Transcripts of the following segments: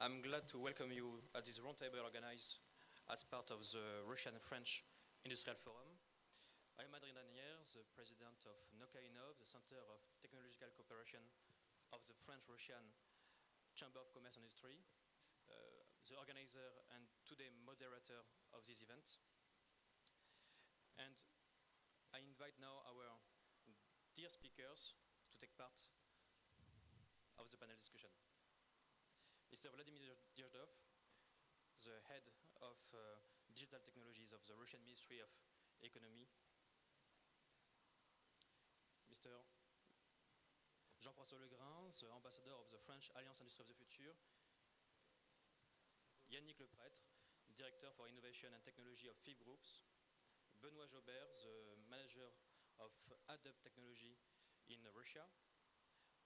I'm glad to welcome you at this roundtable organized as part of the Russian-French Industrial Forum. I'm Adrien Danière, the president of Nauka-Innov, the Center of Technological Cooperation of the French-Russian Chamber of Commerce and Industry, uh, the organizer and today moderator of this event. And I invite now our dear speakers to take part of the panel discussion. Mr. Vladimir Dyazdov, the head of uh, digital technologies of the Russian Ministry of Economy. Mr. Jean-François Legrain, the ambassador of the French Alliance Industrie of the Future. Yannick Leprêtre, director for innovation and technology of FIB Groups. Benoît Jobert, the manager of ADUP technology in Russia.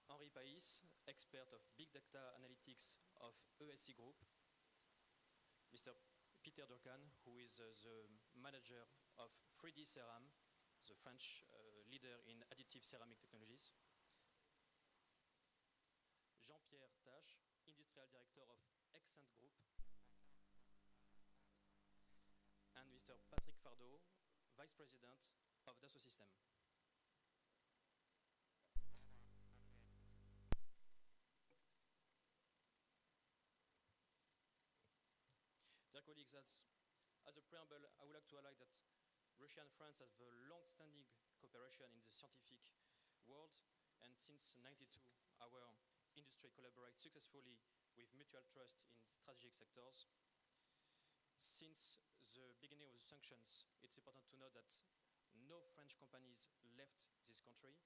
Henri Pais, expert of big data analytics of ESC Group. Mr. Peter Durkan, who is uh, the manager of 3D Ceram, the French uh, leader in additive ceramic technologies. Jean-Pierre Tache, industrial director of Accent Group. And Mr. Patrick Fardeau, Vice President of Dassault Systèmes. Dear colleagues, as, a preamble, I would like to highlight that Russia and France have a long-standing cooperation in the scientific world, and since 92, our industry collaborates successfully with mutual trust in strategic sectors. Since the beginning of the sanctions, it's important to note that no French companies left this country,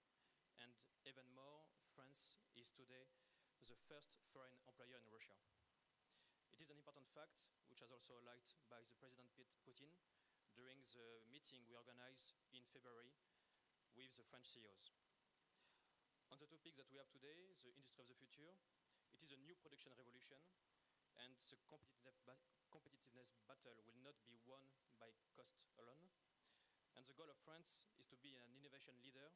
and even more, France is today the first foreign employer in Russia. It is an important fact, which was also highlighted by the President Putin during the meeting we organized in February with the French CEOs. On the topic that we have today, the industry of the future, it is a new production revolution, and the competitiveness battle will not be won by cost alone. And the goal of France is to be an innovation leader,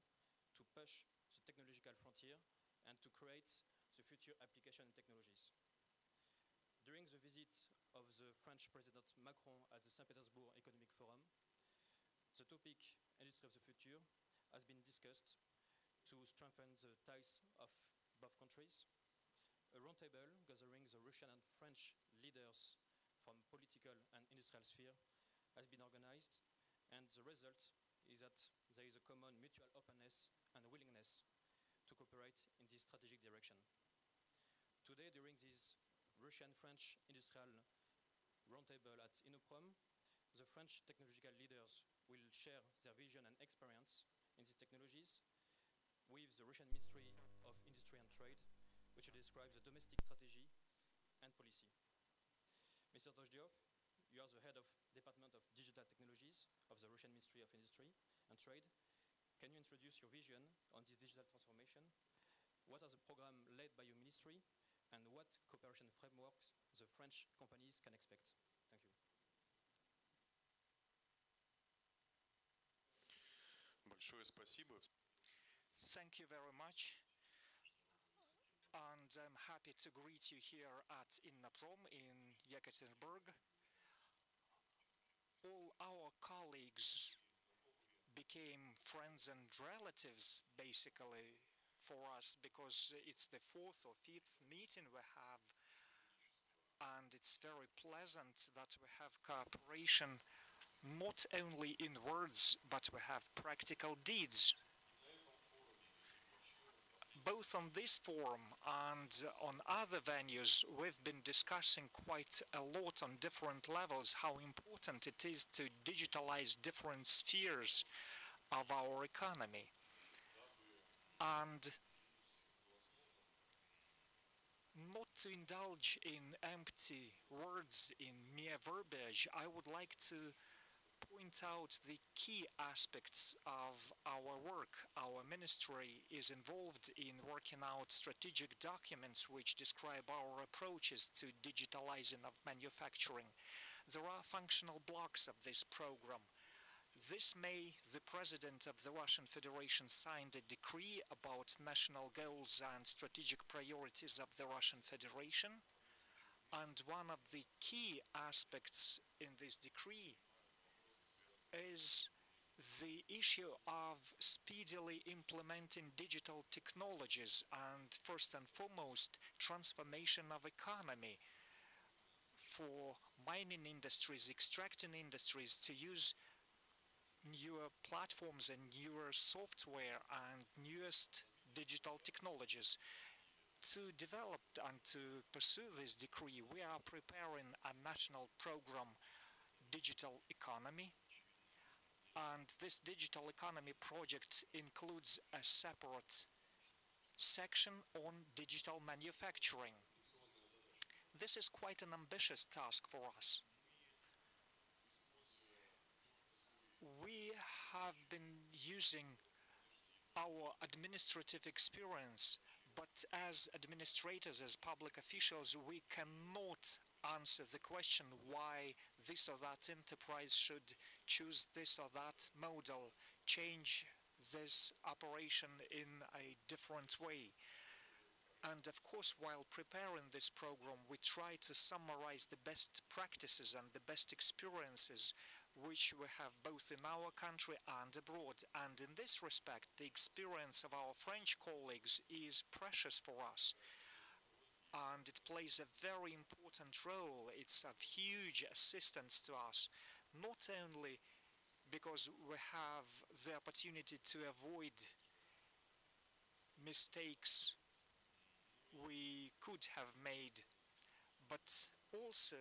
to push the technological frontier, and to create the future application technologies. During the visit of the French President Macron at the St. Petersburg Economic Forum, the topic Industry of the Future has been discussed to strengthen the ties of both countries. A roundtable gathering the Russian and French leaders from political and industrial sphere has been organized and the result is that there is a common mutual openness and willingness to cooperate in this strategic direction. Today, during this Russian-French industrial roundtable at Innoprom, the French technological leaders will share their vision and experience in these technologies with the Russian Ministry of Industry and Trade, which describes the domestic strategy and policy. Mr. Dozhdyov, you are the head of the Department of Digital Technologies of the Russian Ministry of Industry and Trade. Can you introduce your vision on this digital transformation? What are the programs led by your ministry and what cooperation frameworks the French companies can expect? Thank you. Thank you very much. And I'm happy to greet you here at Innoprom in Yekaterinburg. All our colleagues became friends and relatives, basically, for us because it's the fourth or fifth meeting we have and it's very pleasant that we have cooperation not only in words but we have practical deeds both on this forum and on other venues, we've been discussing quite a lot on different levels how important it is to digitalize different spheres of our economy. And not to indulge in empty words, in mere verbiage, I would like to point out the key aspects of our work. Our ministry is involved in working out strategic documents which describe our approaches to digitalizing of manufacturing. There are functional blocks of this program. This May, the President of the Russian Federation signed a decree about national goals and strategic priorities of the Russian Federation. And one of the key aspects in this decree is the issue of speedily implementing digital technologies and first and foremost transformation of economy for mining industries, extracting industries to use newer platforms and newer software and newest digital technologies. To develop and to pursue this decree, we are preparing a national program, Digital Economy, and this digital economy project includes a separate section on digital manufacturing. This is quite an ambitious task for us. We have been using our administrative experience, but as administrators, as public officials, we cannot answer the question why this or that enterprise should choose this or that model, change this operation in a different way. And of course, while preparing this program, we try to summarize the best practices and the best experiences which we have both in our country and abroad. And in this respect, the experience of our French colleagues is precious for us and it plays a very important role. It's of huge assistance to us, not only because we have the opportunity to avoid mistakes we could have made, but also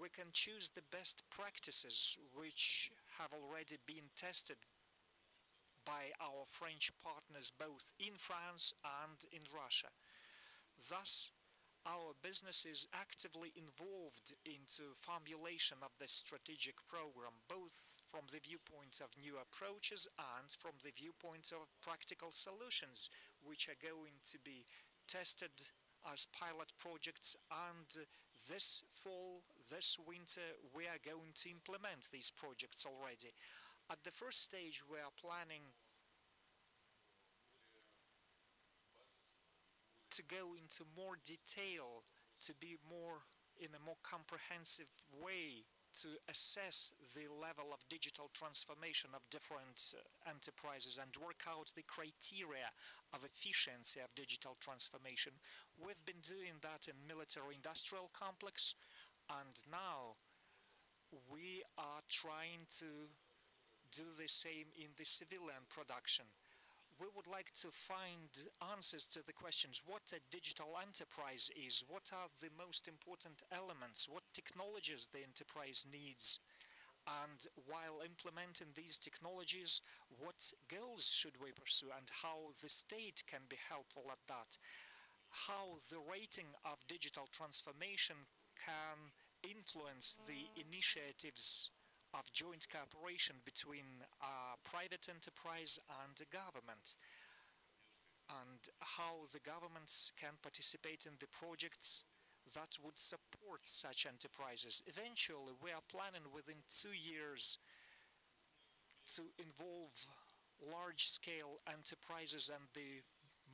we can choose the best practices which have already been tested by our French partners both in France and in Russia. Thus, our business is actively involved into formulation of the strategic program, both from the viewpoint of new approaches and from the viewpoint of practical solutions, which are going to be tested as pilot projects and this fall, this winter, we are going to implement these projects already. At the first stage, we are planning to go into more detail, to be more in a more comprehensive way to assess the level of digital transformation of different uh, enterprises and work out the criteria of efficiency of digital transformation. We've been doing that in military industrial complex and now we are trying to do the same in the civilian production we would like to find answers to the questions. What a digital enterprise is, what are the most important elements, what technologies the enterprise needs, and while implementing these technologies, what goals should we pursue and how the state can be helpful at that, how the rating of digital transformation can influence the initiatives of joint cooperation between private enterprise and government and how the governments can participate in the projects that would support such enterprises. Eventually, we are planning within two years to involve large-scale enterprises and the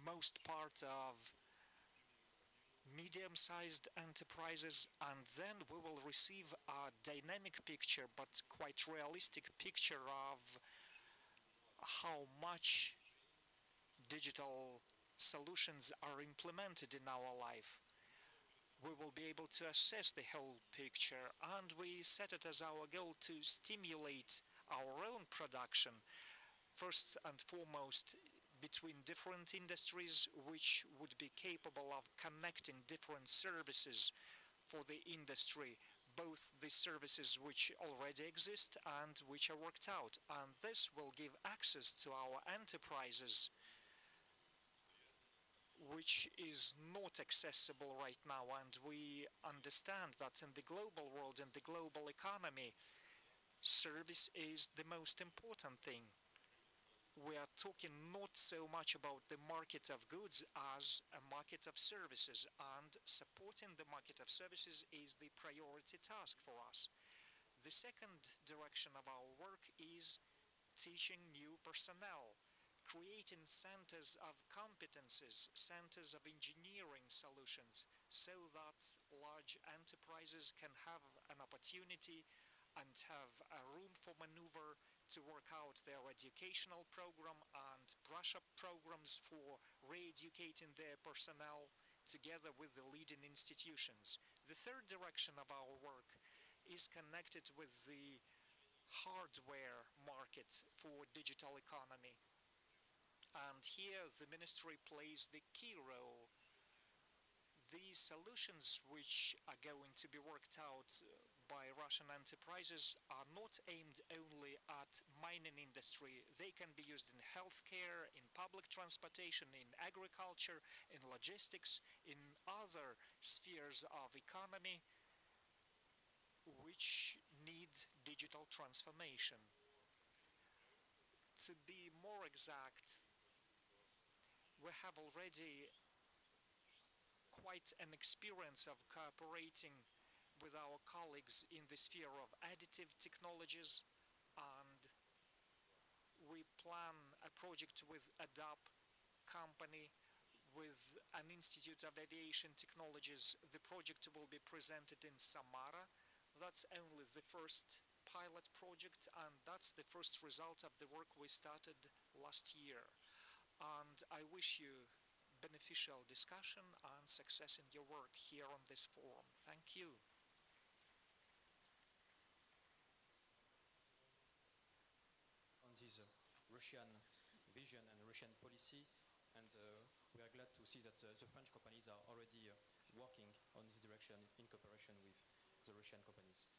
most part of medium-sized enterprises and then we will receive a dynamic picture but quite realistic picture of how much digital solutions are implemented in our life. We will be able to assess the whole picture and we set it as our goal to stimulate our own production first and foremost between different industries which would be capable of connecting different services for the industry both the services which already exist and which are worked out and this will give access to our enterprises which is not accessible right now and we understand that in the global world in the global economy service is the most important thing we are talking not so much about the market of goods as a market of services, and supporting the market of services is the priority task for us. The second direction of our work is teaching new personnel, creating centers of competences, centers of engineering solutions, so that large enterprises can have an opportunity and have a room for maneuver to work out their educational program and brush up programs for re-educating their personnel together with the leading institutions. The third direction of our work is connected with the hardware market for digital economy. And here the ministry plays the key role. The solutions which are going to be worked out by Russian enterprises are not aimed only at mining industry. They can be used in healthcare, in public transportation, in agriculture, in logistics, in other spheres of economy which need digital transformation. To be more exact, we have already quite an experience of cooperating with our colleagues in the sphere of additive technologies and we plan a project with AddUp company with an Institute of Aviation Technologies. The project will be presented in Samara. That's only the first pilot project and that's the first result of the work we started last year. And I wish you beneficial discussion and success in your work here on this forum. Thank you. On this uh, Russian vision and Russian policy. And uh, we are glad to see that uh, the French companies are already uh, working on this direction in cooperation with the Russian companies.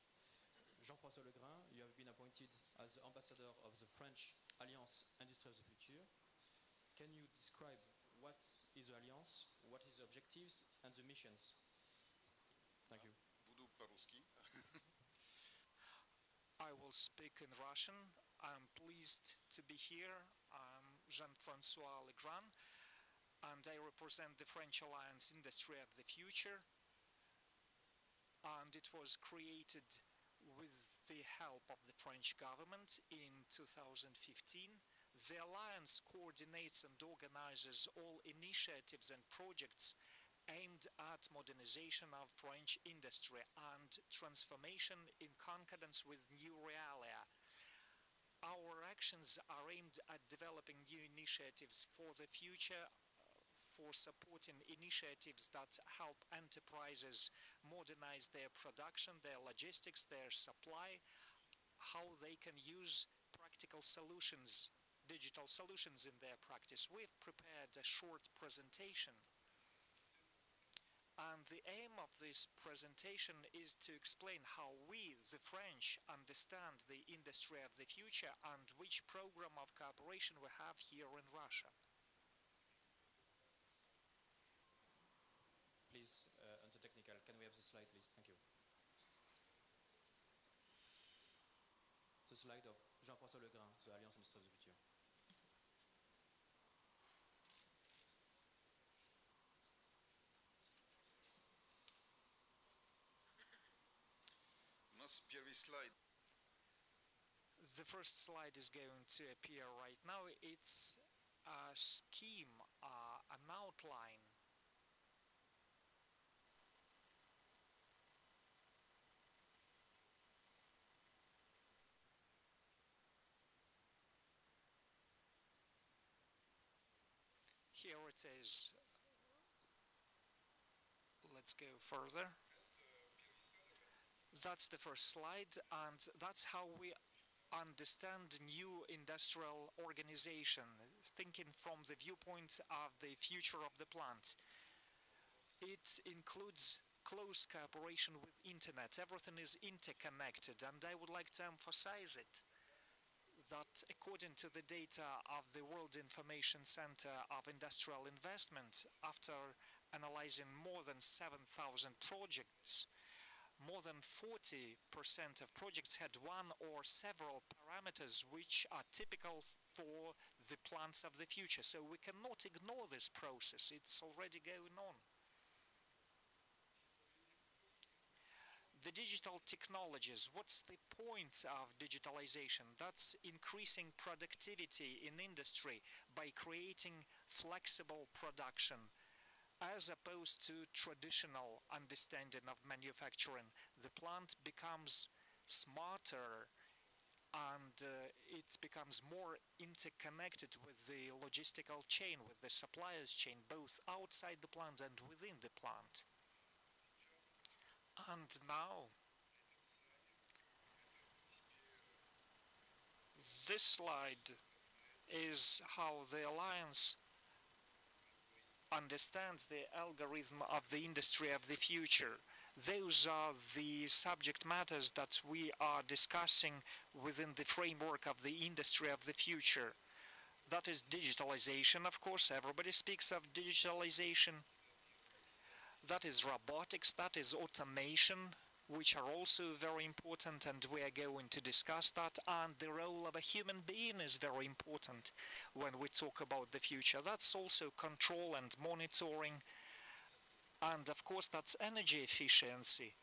Jean-François Legrain, you have been appointed as the ambassador of the French Alliance Industrie of the Future. Can you describe what is the alliance, what is the objectives and the missions? Thank you. I will speak in Russian I'm pleased to be here. I'm Jean-François Legrand and I represent the French Alliance Industry of the Future. And it was created with the help of the French government in 2015. The Alliance coordinates and organizes all initiatives and projects aimed at modernization of French industry and transformation in concordance with new realia. Our actions are aimed at developing new initiatives for the future, for supporting initiatives that help enterprises modernize their production, their logistics, their supply, how they can use practical solutions, digital solutions in their practice. We've prepared a short presentation. And the aim of this presentation is to explain how we, the French, understand the industry of the future and which program of cooperation we have here in Russia. Please, uh, on the technical, can we have the slide, please? Thank you. The slide of Jean-François Legrain, the Alliance Industrie of the Future. slide? The first slide is going to appear right now. It's a scheme, uh, an outline here it is let's go further that's the first slide, and that's how we understand new industrial organization, thinking from the viewpoint of the future of the plant. It includes close cooperation with internet. Everything is interconnected, and I would like to emphasize it that according to the data of the World Information Center of Industrial Investment, after analyzing more than 7,000 projects, more than 40% of projects had one or several parameters which are typical for the plants of the future. So we cannot ignore this process, it's already going on. the digital technologies. What's the point of digitalization? That's increasing productivity in industry by creating flexible production as opposed to traditional understanding of manufacturing. The plant becomes smarter and uh, it becomes more interconnected with the logistical chain, with the suppliers chain, both outside the plant and within the plant. And now, this slide is how the Alliance understands the algorithm of the industry of the future. Those are the subject matters that we are discussing within the framework of the industry of the future. That is digitalization, of course, everybody speaks of digitalization. That is robotics, that is automation, which are also very important and we are going to discuss that and the role of a human being is very important when we talk about the future. That's also control and monitoring and of course that's energy efficiency.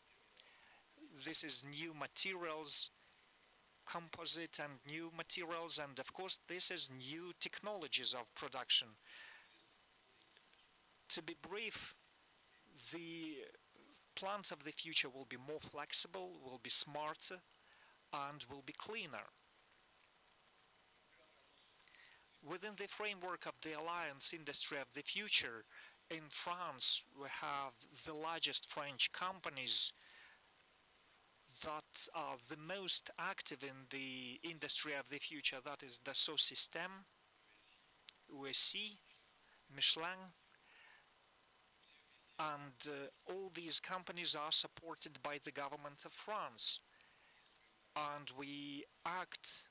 This is new materials, composite and new materials and of course this is new technologies of production. To be brief, the plants of the future will be more flexible, will be smarter, and will be cleaner. Within the framework of the Alliance Industry of the Future, in France we have the largest French companies that are the most active in the industry of the future, that is Dassault Systèmes, USC, Michelin, and uh, all these companies are supported by the government of France and we act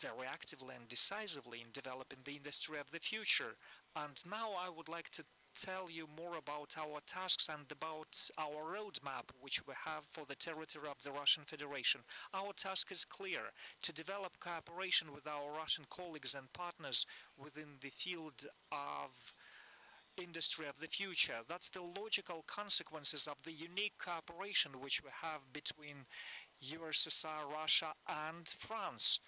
very actively and decisively in developing the industry of the future and now I would like to tell you more about our tasks and about our roadmap which we have for the territory of the Russian Federation. Our task is clear, to develop cooperation with our Russian colleagues and partners within the field of industry of the future. That's the logical consequences of the unique cooperation which we have between USSR, Russia and France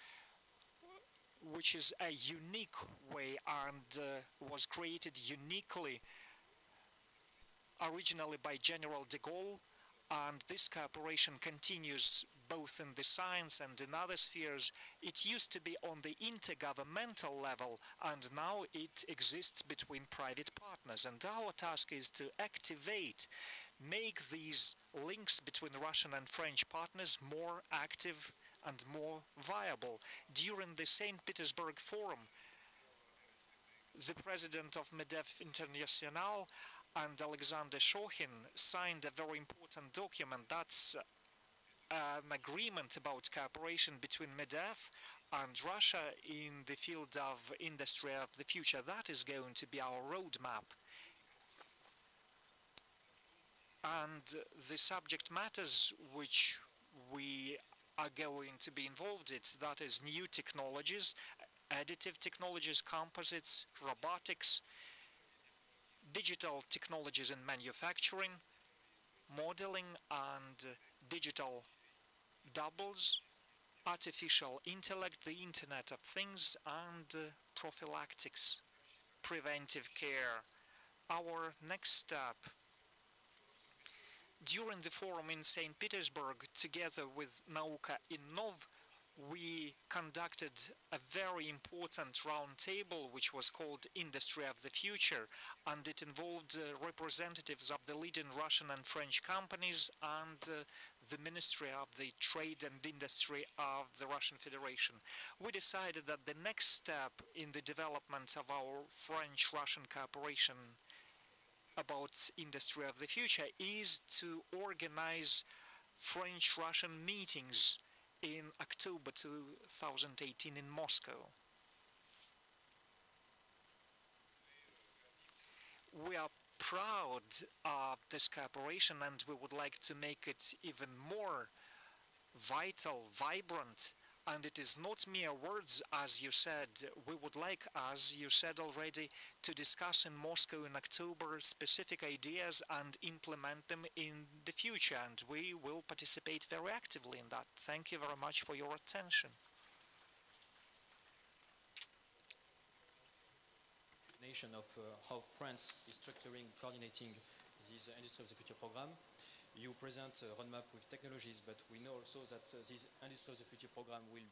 which is a unique way and uh, was created uniquely originally by General de Gaulle and this cooperation continues both in the science and in other spheres. It used to be on the intergovernmental level and now it exists between private partners and our task is to activate, make these links between Russian and French partners more active and more viable. During the St. Petersburg Forum, the president of MEDEF International and Alexander Shokhin signed a very important document. That's an agreement about cooperation between MEDEF and Russia in the field of industry of the future. That is going to be our roadmap. And the subject matters which we are going to be involved in, that is new technologies, additive technologies, composites, robotics, digital technologies in manufacturing, modeling and digital doubles, artificial intellect, the Internet of Things, and uh, prophylactics, preventive care. Our next step during the forum in St. Petersburg, together with Nauka Innov, we conducted a very important roundtable which was called Industry of the Future and it involved uh, representatives of the leading Russian and French companies and uh, the Ministry of the Trade and Industry of the Russian Federation. We decided that the next step in the development of our French-Russian cooperation about industry of the future is to organize French-Russian meetings in October 2018 in Moscow. We are proud of this cooperation and we would like to make it even more vital, vibrant And it is not mere words, as you said. We would like, as you said already, to discuss in Moscow in October specific ideas and implement them in the future. And we will participate very actively in that. Thank you very much for your attention. Of uh, how France is structuring, coordinating this Industry of the Future program you present a roadmap with technologies, but we know also that uh, this Industry of the Future program will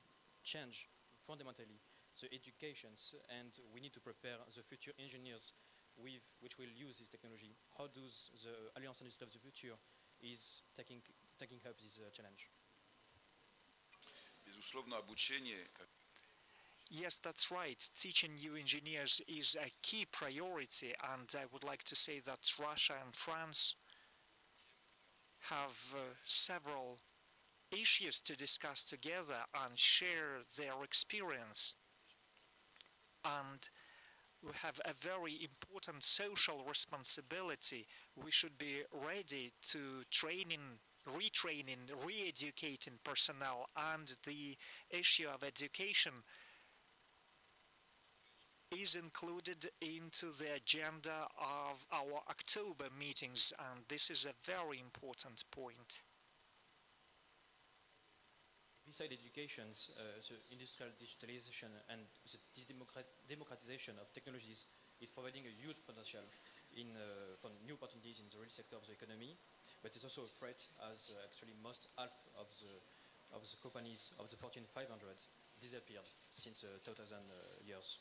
change fundamentally the educations, and we need to prepare the future engineers with, which will use this technology. How does the Alliance Industry of the Future is taking, taking up this uh, challenge? Yes, that's right. Teaching new engineers is a key priority, and I would like to say that Russia and France have uh, several issues to discuss together and share their experience. And we have a very important social responsibility. We should be ready to training, retraining, re-educating personnel and the issue of education is included into the agenda of our October meetings, and this is a very important point. Beside education, uh, the industrial digitalization and the democratization of technologies is providing a huge potential in, uh, for new opportunities in the real sector of the economy, but it's also a threat as uh, actually most half of the, of the companies of the Fortune 500 disappeared since uh, 2000 uh, years.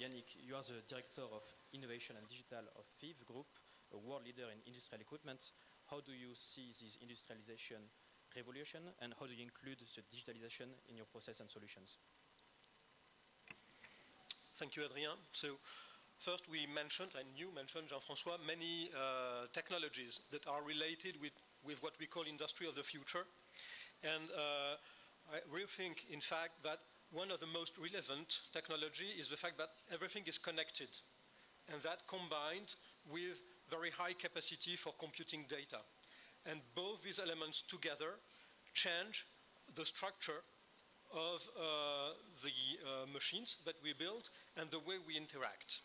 Yannick, you are the Director of Innovation and Digital of Fives Group, a world leader in industrial equipment. How do you see this industrialization revolution and how do you include the digitalization in your process and solutions? Thank you, Adrien. So first we mentioned, and you mentioned, Jean-François, many uh, technologies that are related with, with what we call industry of the future. And uh, I really think, in fact, that one of the most relevant technology is the fact that everything is connected. And that combined with very high capacity for computing data. And both these elements together change the structure of uh, the uh, machines that we build and the way we interact.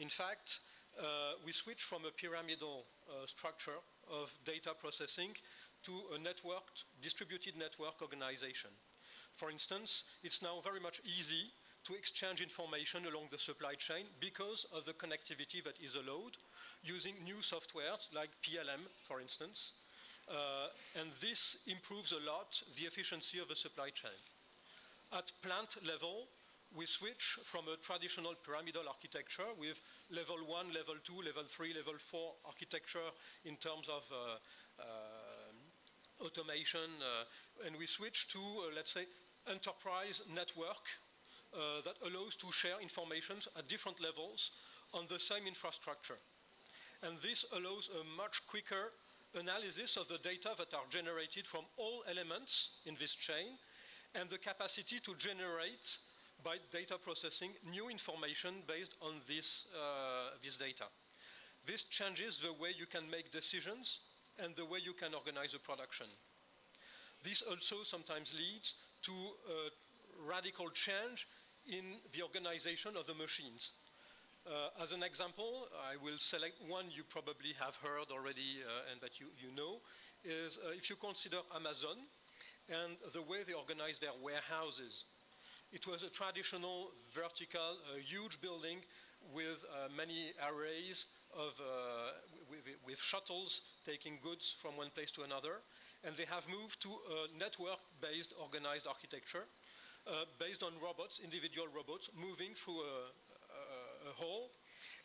In fact, uh, we switch from a pyramidal uh, structure of data processing to a networked, distributed network organization. For instance, it's now very much easy to exchange information along the supply chain because of the connectivity that is allowed using new softwares like PLM, for instance, uh, and this improves a lot the efficiency of the supply chain. At plant level, we switch from a traditional pyramidal architecture with level 1, level 2, level 3, level 4 architecture in terms of uh, uh, automation, uh, and we switch to, uh, let's say, enterprise network uh, that allows to share information at different levels on the same infrastructure. And this allows a much quicker analysis of the data that are generated from all elements in this chain and the capacity to generate by data processing new information based on this, uh, this data. This changes the way you can make decisions and the way you can organize a production. This also sometimes leads to a radical change in the organization of the machines. Uh, as an example, I will select one you probably have heard already uh, and that you, you know, is uh, if you consider Amazon and the way they organize their warehouses. It was a traditional vertical, huge building with uh, many arrays of, uh, with, with, shuttles taking goods from one place to another. And they have moved to a network-based organized architecture uh, based on robots, individual robots, moving through a, a hall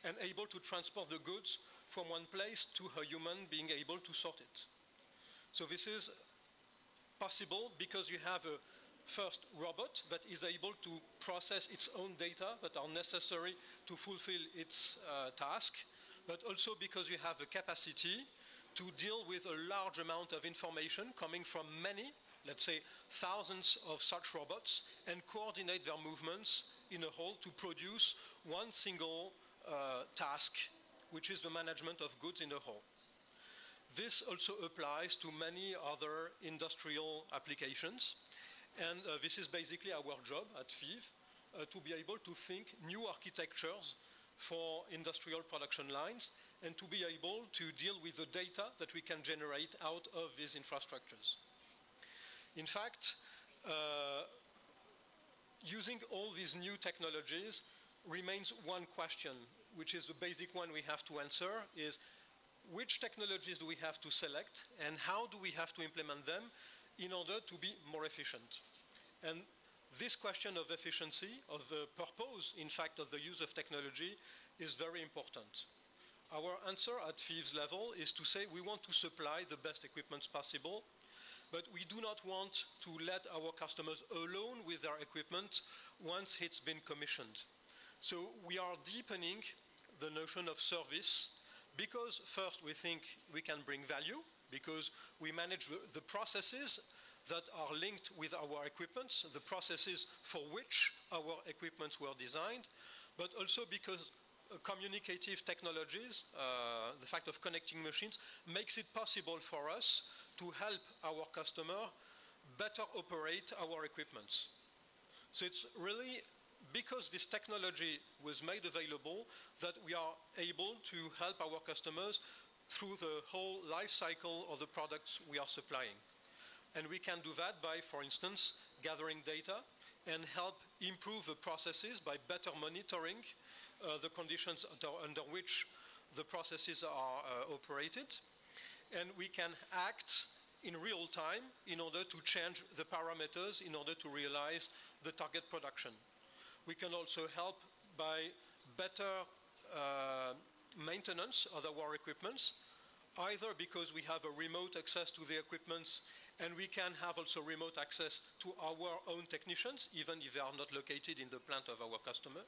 and able to transport the goods from one place to a human being able to sort it. So this is possible because you have a first robot that is able to process its own data that are necessary to fulfill its uh, task, but also because you have the capacity to deal with a large amount of information coming from many, let's say thousands of such robots, and coordinate their movements in a whole to produce one single uh, task, which is the management of goods in a whole. This also applies to many other industrial applications. And uh, this is basically our job at Fives, uh, to be able to think new architectures for industrial production lines and to be able to deal with the data that we can generate out of these infrastructures. In fact, uh, using all these new technologies remains one question, which is the basic one we have to answer, is which technologies do we have to select and how do we have to implement them in order to be more efficient? And this question of efficiency, of the purpose, in fact, of the use of technology is very important. Our answer at Fives's level is to say we want to supply the best equipment possible, but we do not want to let our customers alone with their equipment once it's been commissioned. So we are deepening the notion of service because first we think we can bring value because we manage the, processes that are linked with our equipment, the processes for which our equipments were designed, but also because communicative technologies, uh, the fact of connecting machines, makes it possible for us to help our customer better operate our equipment. So it's really because this technology was made available that we are able to help our customers through the whole life cycle of the products we are supplying. And we can do that by, for instance, gathering data and help improve the processes by better monitoring uh, the conditions under, under, which the processes are uh, operated. And we can act in real time in order to change the parameters in order to realize the target production. We can also help by better uh, maintenance of our equipments, either because we have a remote access to the equipments and we can have also remote access to our own technicians, even if they are not located in the plant of our customer.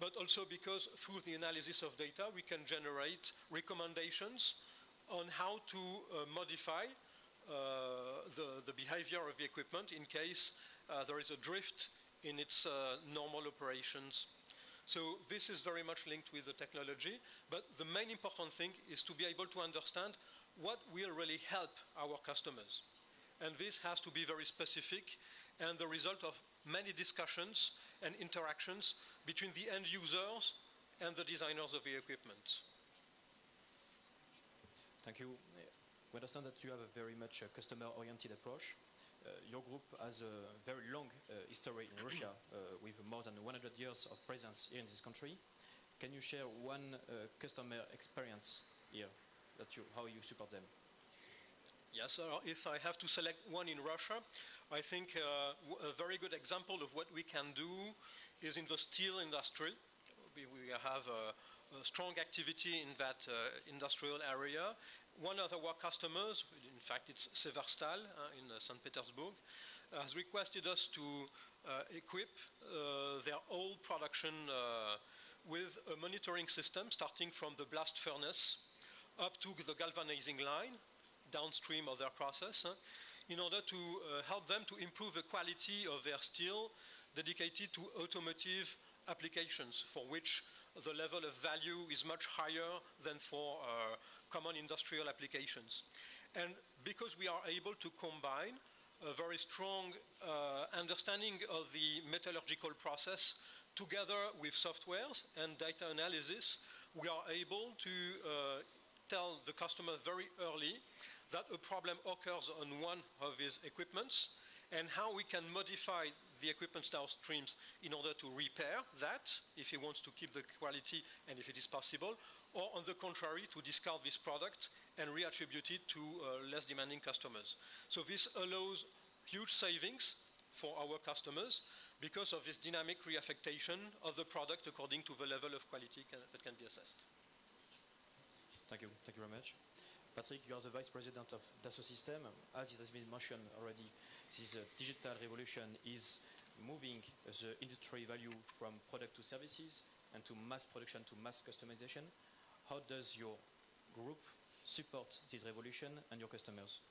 But also because through the analysis of data, we can generate recommendations on how to uh, modify uh, the, the, behavior of the equipment in case uh, there is a drift in its uh, normal operations. So this is very much linked with the technology, but the main important thing is to be able to understand what will really help our customers. And this has to be very specific and the result of many discussions and interactions between the end users and the designers of the equipment. Thank you. We understand that you have a very much uh, customer-oriented approach. Uh, your group has a very long uh, history in Russia uh, with more than 100 years of presence here in this country. Can you share one uh, customer experience here? that you, how you support them? Yes, uh, if I have to select one in Russia, I think uh, a very good example of what we can do is in the steel industry. We, have a, a, strong activity in that uh, industrial area. One of our customers, in fact it's Severstal uh, in uh, St. Petersburg, has requested us to equip their whole production with a monitoring system starting from the blast furnace up to the galvanizing line downstream of their process in order to help them to improve the quality of their steel dedicated to automotive applications for which the level of value is much higher than for uh, common industrial applications. And because we are able to combine a very strong uh, understanding of the metallurgical process together with softwares and data analysis, we are able to uh, tell the customer very early that a problem occurs on one of his equipments and how we can modify the equipment downstreams in order to repair that if he wants to keep the quality and if it is possible, or on the contrary, to discard this product and reattribute it to uh, less demanding customers. So this allows huge savings for our customers because of this dynamic reaffectation of the product according to the level of quality can, that can be assessed. Thank you. Thank you very much. Patrick, you are the Vice President of Dassault Systèmes. As it has been mentioned already, this uh, digital revolution is moving the industry value from product to services and to mass production to mass customization. How does your group support this revolution and your customers?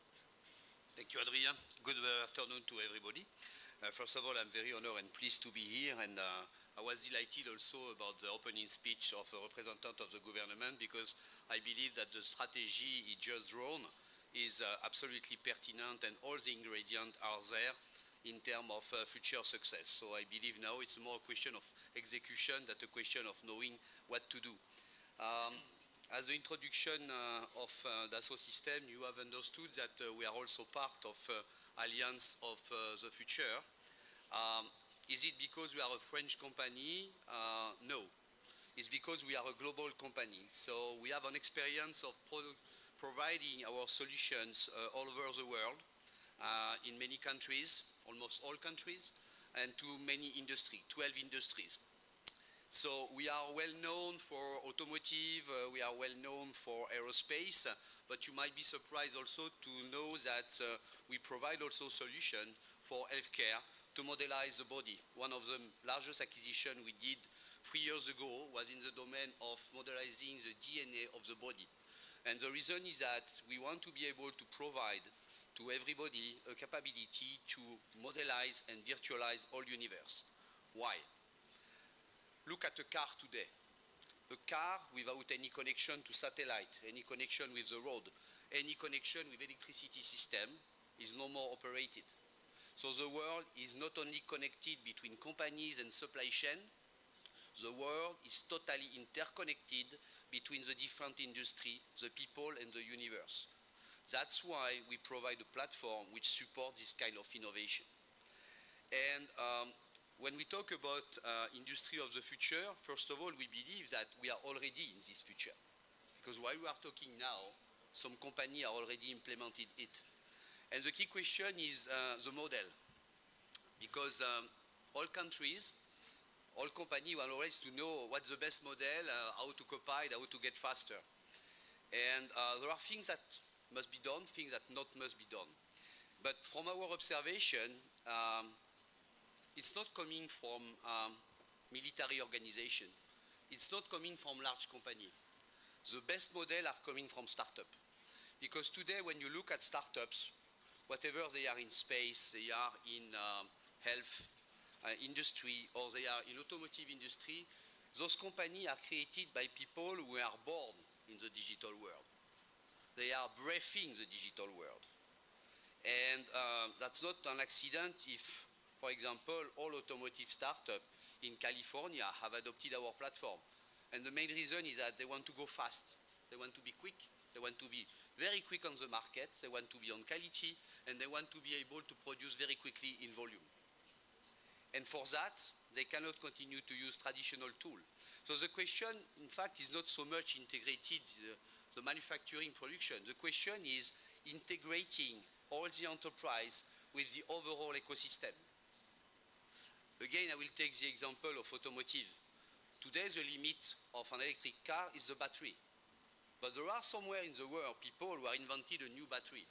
Thank you, Adrien. Good afternoon to everybody. Uh, first of all, I'm very honored and pleased to be here and uh, I was delighted also about the opening speech of a representative of the government because I believe that the strategy he just drawn is uh, absolutely pertinent and all the ingredients are there in terms of uh, future success. So I believe now it's more a question of execution than a question of knowing what to do. Um, as the introduction uh, of uh, Dassault system, you have understood that uh, we are also part of uh, Alliance of uh, the Future. Um, is it because we are a French company? Uh, no. It's because we are a global company. So we have an experience of providing our solutions uh, all over the world, uh, in many countries, almost all countries, and to many industries, 12 industries. So we are well known for automotive, uh, we are well known for aerospace, but you might be surprised also to know that uh, we provide also solution for healthcare to modelize the body. One of the largest acquisition we did three years ago was in the domain of modelizing the DNA of the body. And the reason is that we want to be able to provide to everybody a capability to modelize and virtualize all universe. Why? Look at a car today. A car without any connection to satellite, any connection with the road, any connection with electricity system is no more operated. So the world is not only connected between companies and supply chain, the world is totally interconnected between the different industry, the people and the universe. That's why we provide a platform which supports this kind of innovation. And um, when we talk about uh, industry of the future, first of all, we believe that we are already in this future. Because while we are talking now, some companies are already implemented it. And the key question is uh, the model. Because um, all countries, all companies want always to know what's the best model, uh, how to copy how to get faster. And uh, there are things that must be done, things that not must be done. But from our observation, um, it's not coming from um, military organization. It's not coming from large company. The best model are coming from startup. Because today when you look at startups, whatever they are in space, they are in um, health uh, industry, or they are in automotive industry, those companies are created by people who are born in the digital world. They are breathing the digital world. And uh, that's not an accident if, for example, all automotive startups in California have adopted our platform. And the main reason is that they want to go fast. They want to be quick. They want to be very quick on the market. They want to be on quality and they want to be able to produce very quickly in volume. And for that, they cannot continue to use traditional tool. So the question, in fact, is not so much integrated the, the manufacturing production. The question is integrating all the enterprise with the overall ecosystem. Again, I will take the example of automotive. Today, the limit of an electric car is the battery. But there are somewhere in the world people who have invented a new battery.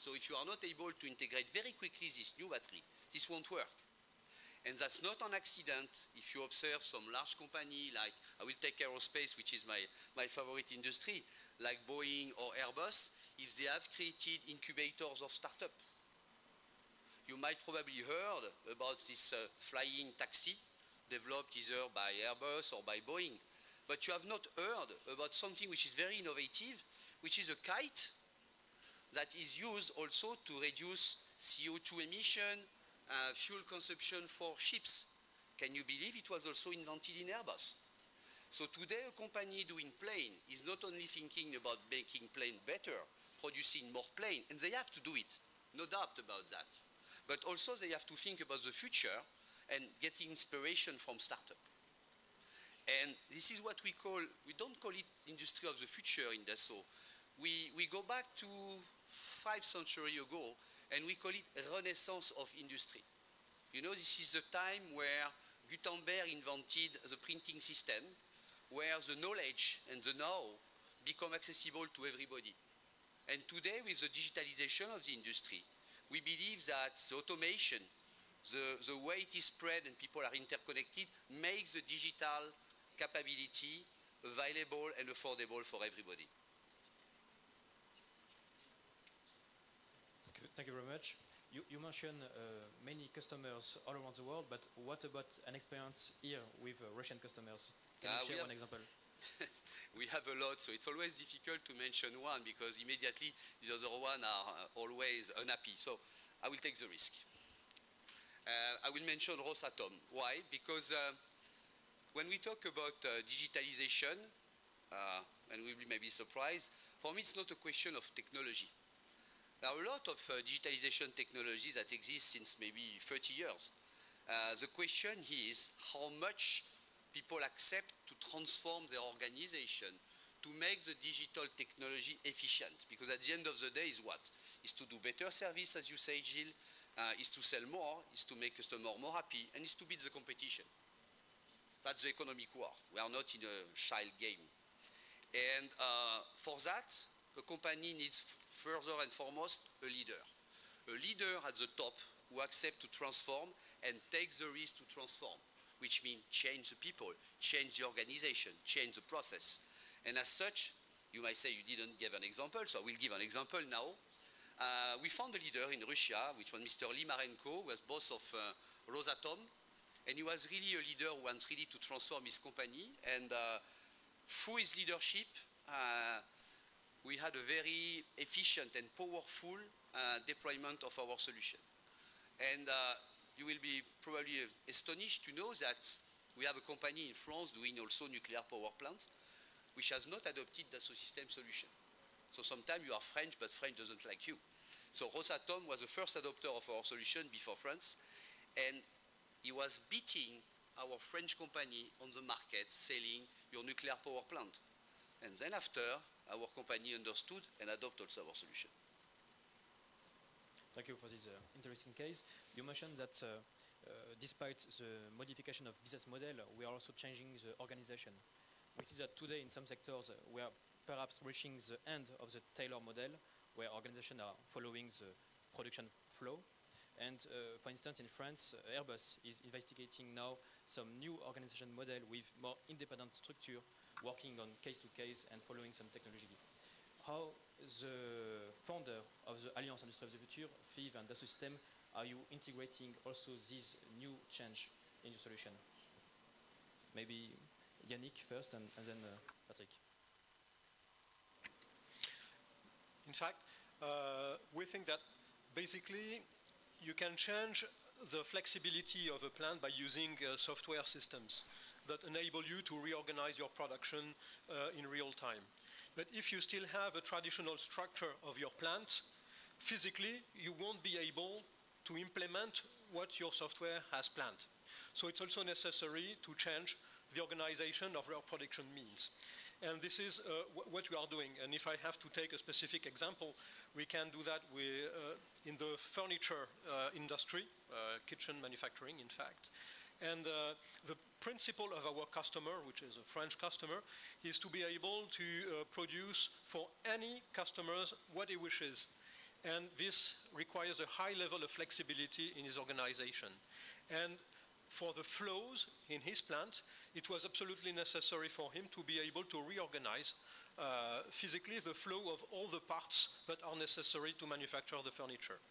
So if you are not able to integrate very quickly this new battery, this won't work. And that's not an accident if you observe some large company like, I will take aerospace, which is my, my favorite industry, like Boeing or Airbus, if they have created incubators of startup. You might probably heard about this uh, flying taxi developed either by Airbus or by Boeing. But you have not heard about something which is very innovative, which is a kite that is used also to reduce CO2 emission, uh, fuel consumption for ships. Can you believe it was also invented in Airbus? So today a company doing plane is not only thinking about making plane better, producing more plane, and they have to do it, no doubt about that. But also they have to think about the future and getting inspiration from startup. And this is what we call, we don't call it industry of the future in Dassault. We, we go back to five centuries ago, and we call it renaissance of industry. You know, this is the time where Gutenberg invented the printing system, where the knowledge and the know become accessible to everybody. And today, with the digitalization of the industry, we believe that the automation, the, the way it is spread and people are interconnected, makes the digital capability available and affordable for everybody. Thank you very much. You, you mentioned uh, many customers all around the world, but what about an experience here with uh, Russian customers? Can Uh, you share one example? we have a lot, so it's always difficult to mention one because immediately the other one are uh, always unhappy. So I will take the risk. Uh, I will mention Rosatom. Why? Because uh, when we talk about uh, digitalization, uh, and we may be surprised, for me it's not a question of technology. There are a lot of uh, digitalization technologies that exist since maybe 30 years. Uh, the question is how much people accept to transform their organization to make the digital technology efficient. Because at the end of the day is what? Is to do better service, as you say, Gilles, uh, is to sell more, is to make customer more happy, and is to beat the competition. That's the economic war. We are not in a child game. And uh, for that, the company needs further and foremost a leader. A leader at the top who accepts to transform and takes the risk to transform, which means change the people, change the organization, change the process. And as such, you might say you didn't give an example, so I will give an example now. Uh, we found a leader in Russia, which was Mr. Limarenko, who was boss of uh, Rosatom, and he was really a leader who wants really to transform his company. And uh, through his leadership, uh, we had a very efficient and powerful uh, deployment of our solution. And you will be probably astonished to know that we have a company in France doing also nuclear power plant, which has not adopted the system solution. So sometimes you are French, but French doesn't like you. So Rosatom was the first adopter of our solution before France, and he was beating our French company on the market selling your nuclear power plant. And then after, our company understood and adopted also our solution. Thank you for this uh, interesting case. You mentioned that uh, uh, despite the modification of business model, we are also changing the organization. We see that today in some sectors uh, we are perhaps reaching the end of the Taylor model, where organizations are following the production flow. And uh, for instance, in France, uh, Airbus is investigating now some new organization model with more independent structure, working on case to case and following some technology. How the founder of the Alliance Industrie of the Future, Fives and Dassault Systèmes, are you integrating also this new change in your solution? Maybe Yannick first and, and then uh, Patrick. In fact, uh, we think that basically you can change the flexibility of a plant by using uh, software systems that enable you to reorganize your production uh, in real time. But if you still have a traditional structure of your plant, physically you won't be able to implement what your software has planned. So it's also necessary to change the organization of your production means. And this is uh, what we are doing. And if I have to take a specific example, we can do that uh, in the furniture uh, industry, uh, kitchen manufacturing, in fact. And uh, the principle of our customer, which is a French customer, is to be able to uh, produce for any customers what he wishes. And this requires a high level of flexibility in his organization. And for the flows in his plant, it was absolutely necessary for him to be able to reorganize uh, physically the flow of all the parts that are necessary to manufacture the furniture.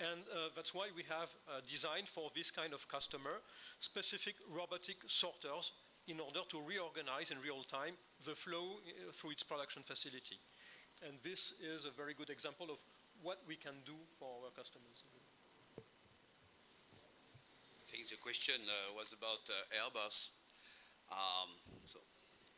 And uh, that's why we have uh, designed for this kind of customer specific robotic sorters in order to reorganize in real time the flow uh, through its production facility. And this is a very good example of what we can do for our customers. The question uh, was about uh, Airbus. Um, so,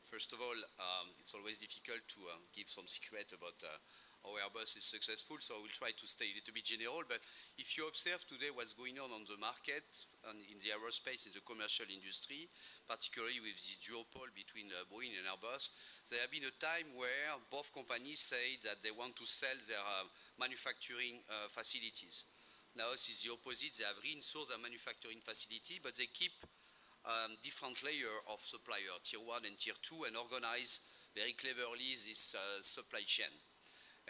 first of all, um, it's always difficult to uh, give some secret about uh, how Airbus is successful, so I will try to stay a little bit general. But if you observe today what's going on on the market and in the aerospace, in the commercial industry, particularly with this duopoly between uh, Boeing and Airbus, there have been a time where both companies say that they want to sell their uh, manufacturing facilities. This is the opposite. They have reinsourced their manufacturing facility, but they keep um, different layer of supplier, tier one and tier two, and organize very cleverly this uh, supply chain.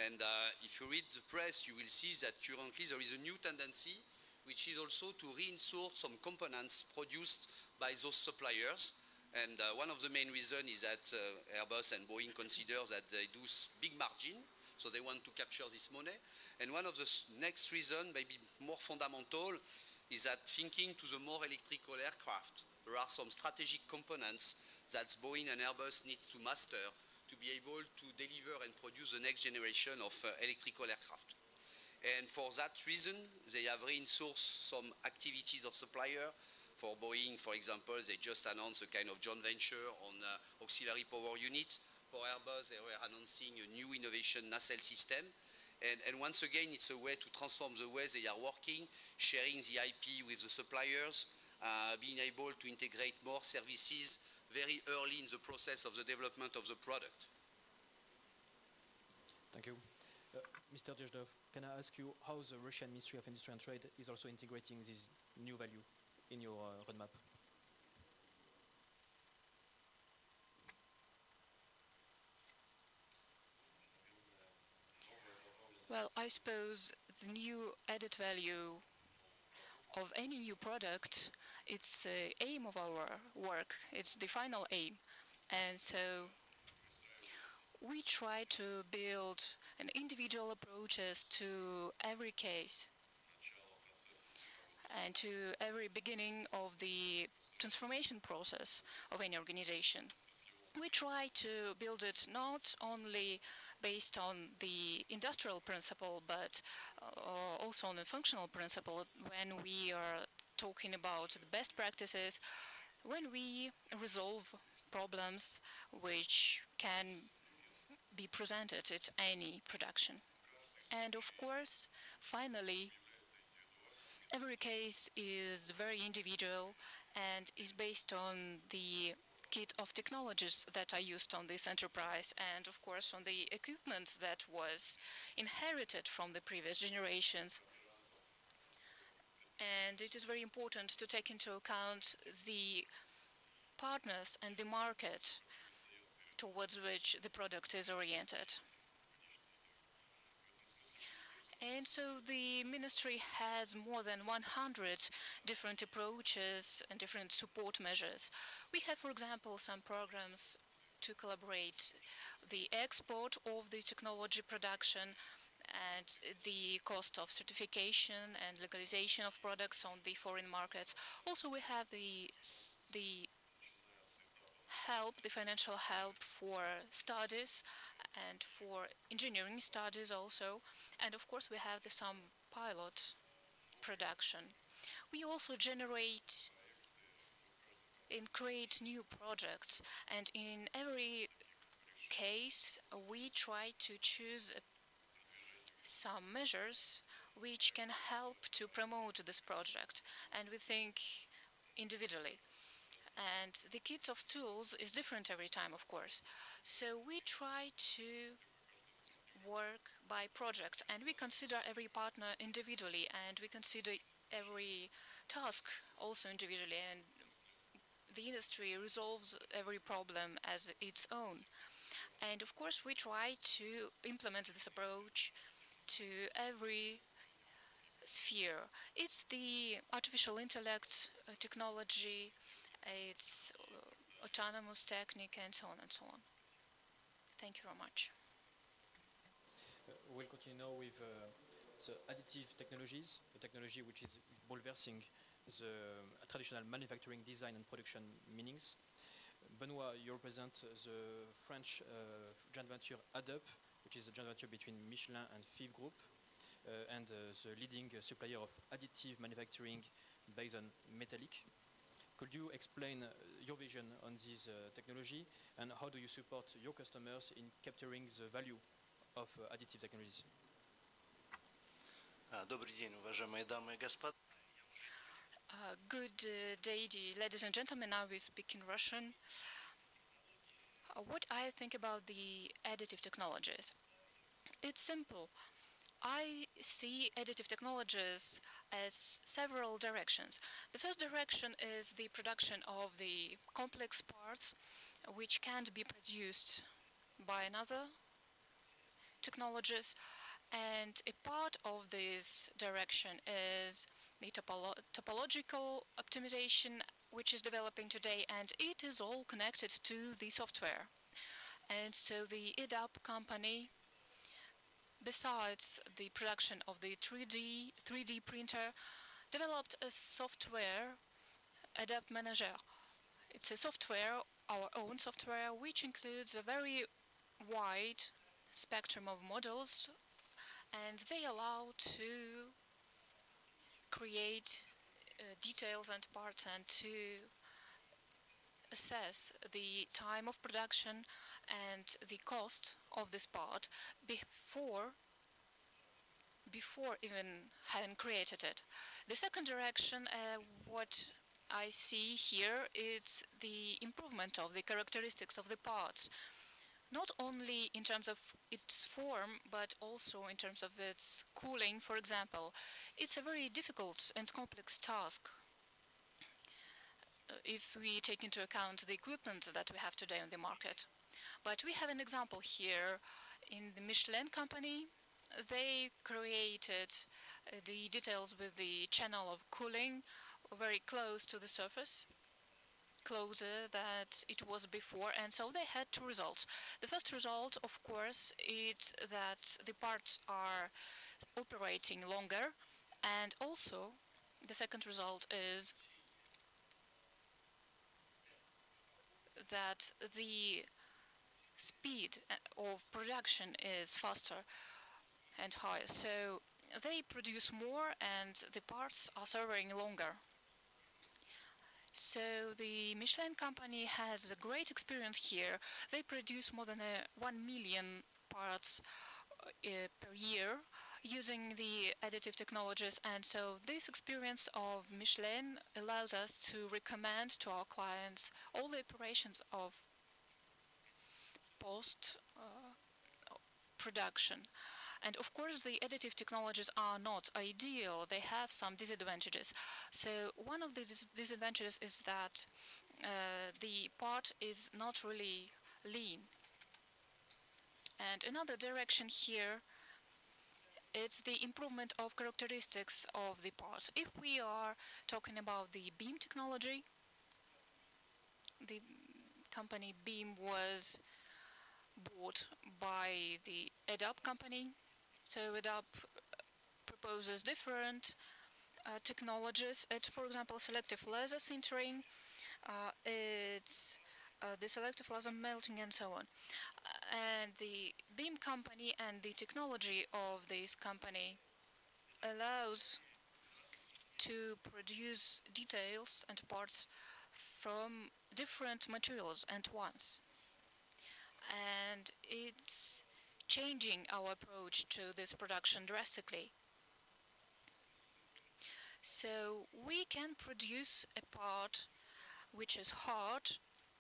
And uh, if you read the press, you will see that currently there is a new tendency, which is also to reinsert some components produced by those suppliers. And uh, one of the main reasons is that uh, Airbus and Boeing consider that they do big margin, so they want to capture this money. And one of the next reasons, maybe more fundamental, is that thinking to the more electrical aircraft, there are some strategic components that Boeing and Airbus need to master to be able to deliver and produce the next generation of uh, electrical aircraft. And for that reason, they have reinsourced some activities of supplier. For Boeing, for example, they just announced a kind of joint venture on uh, auxiliary power units. For Airbus, they were announcing a new innovation nacelle system. And, and, once again, it's a way to transform the way they are working, sharing the IP with the suppliers, uh, being able to integrate more services very early in the process of the development of the product. Thank you. Uh, Mr. Dozhdyov, can I ask you how the Russian Ministry of Industry and Trade is also integrating this new value in your uh, roadmap? Well, I suppose the new added value of any new product, it's the aim of our work. It's the final aim. And so we try to build an individual approaches to every case and to every beginning of the transformation process of any organization. We try to build it not only based on the industrial principle, but uh, also on the functional principle when we are talking about the best practices, when we resolve problems which can be presented at any production. And of course, finally, every case is very individual and is based on the kit of technologies that are used on this enterprise and of course on the equipment that was inherited from the previous generations. And it is very important to take into account the partners and the market towards which the product is oriented. And so the ministry has more than 100 different approaches and different support measures. We have, for example, some programs to collaborate the export of the technology production and the cost of certification and legalization of products on the foreign markets. Also, we have the, the help, the financial help for studies and for engineering studies also. And of course, we have the some pilot production. We also generate and create new projects. And in every case, we try to choose some measures which can help to promote this project. And we think individually. And the kit of tools is different every time, of course. So we try to work by project and we consider every partner individually and we consider every task also individually and the industry resolves every problem as its own. And of course we try to implement this approach to every sphere. It's the artificial intellect uh, technology, it's uh, autonomous technique and so on and so on. Thank you very much. Uh, we'll continue now with uh, the additive technologies, a technology which is bulversing the uh, traditional manufacturing design and production meanings. Benoit, you represent the French uh, joint venture AddUp, which is a joint venture between Michelin and Fives Group, uh, and uh, the leading supplier of additive manufacturing based on metallic. Could you explain your vision on this technology and how do you support your customers in capturing the value of additive technologies? Добрый день, уважаемые дамы и господа. Uh, good uh, day, ladies and gentlemen. Now we speak in Russian. Uh, what I think about the additive technologies? It's simple. I see additive technologies as several directions. The first direction is the production of the complex parts which can't be produced by another technologies and a part of this direction is the topolo topological optimization which is developing today and it is all connected to the software. And so the AddUp company, besides the production of the 3D, 3D printer, developed a software, AddUp Manager. It's a software, our own software, which includes a very wide spectrum of models and they allow to create uh, details and parts and to assess the time of production and the cost of this part before before even having created it. The second direction, uh, what I see here is the improvement of the characteristics of the parts, not only in terms of its form, but also in terms of its cooling, for example. It's a very difficult and complex task uh, if we take into account the equipment that we have today on the market. But we have an example here in the Michelin company. They created uh, the details with the channel of cooling very close to the surface closer than it was before and so they had two results. The first result of course is that the parts are operating longer and also the second result is that the speed uh, of production is faster and higher. So they produce more and the parts are serving longer. So the Michelin company has a great experience here. They produce more than uh, 1 million parts uh, per year using the additive technologies and so this experience of Michelin allows us to recommend to our clients all the operations of post uh, production. And of course, the additive technologies are not ideal. They have some disadvantages. So one of the dis disadvantages is that uh, the part is not really lean. And another direction here it's the improvement of characteristics of the parts. If we are talking about the beam technology, the company Beam was bought by the AddUp company. So AddUp proposes different uh, technologies. It, for example, selective laser sintering. Uh, it's uh, the selective laser melting and so on. Uh, and the beam company and the technology of this company allows to produce details and parts from different materials at once. And it's changing our approach to this production drastically. So we can produce a part which is hard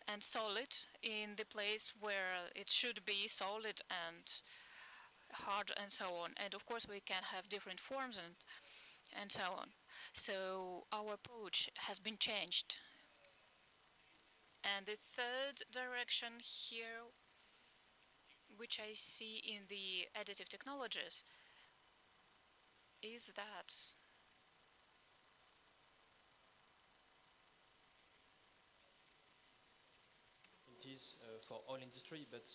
and solid in the place where it should be solid and hard and so on. And of course we can have different forms and, and so on. So our approach has been changed. And the third direction here, which I see in the additive technologies, is that it is uh, for all industry, but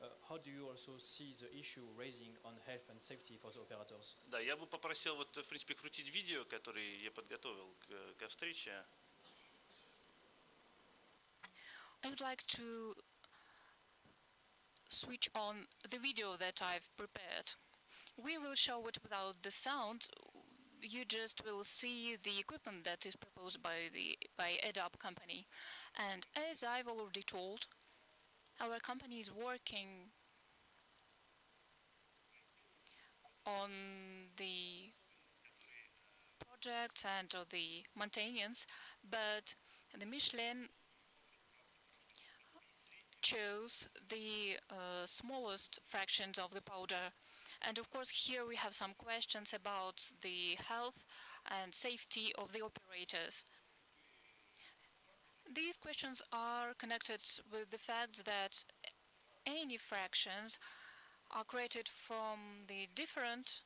uh, how do you also see the issue raising on health and safety for the operators? Да, я бы попросил вот, в принципе, крутить видео, которое я подготовил к, к встрече. I would like to switch on the video that I've prepared. We will show it without the sound. You just will see the equipment that is proposed by the by AddUp company. And as I've already told, our company is working on the projects and uh, the maintenance, but the Michelin chose the uh, smallest fractions of the powder. And of course, here we have some questions about the health and safety of the operators. These questions are connected with the fact that any fractions are created from the different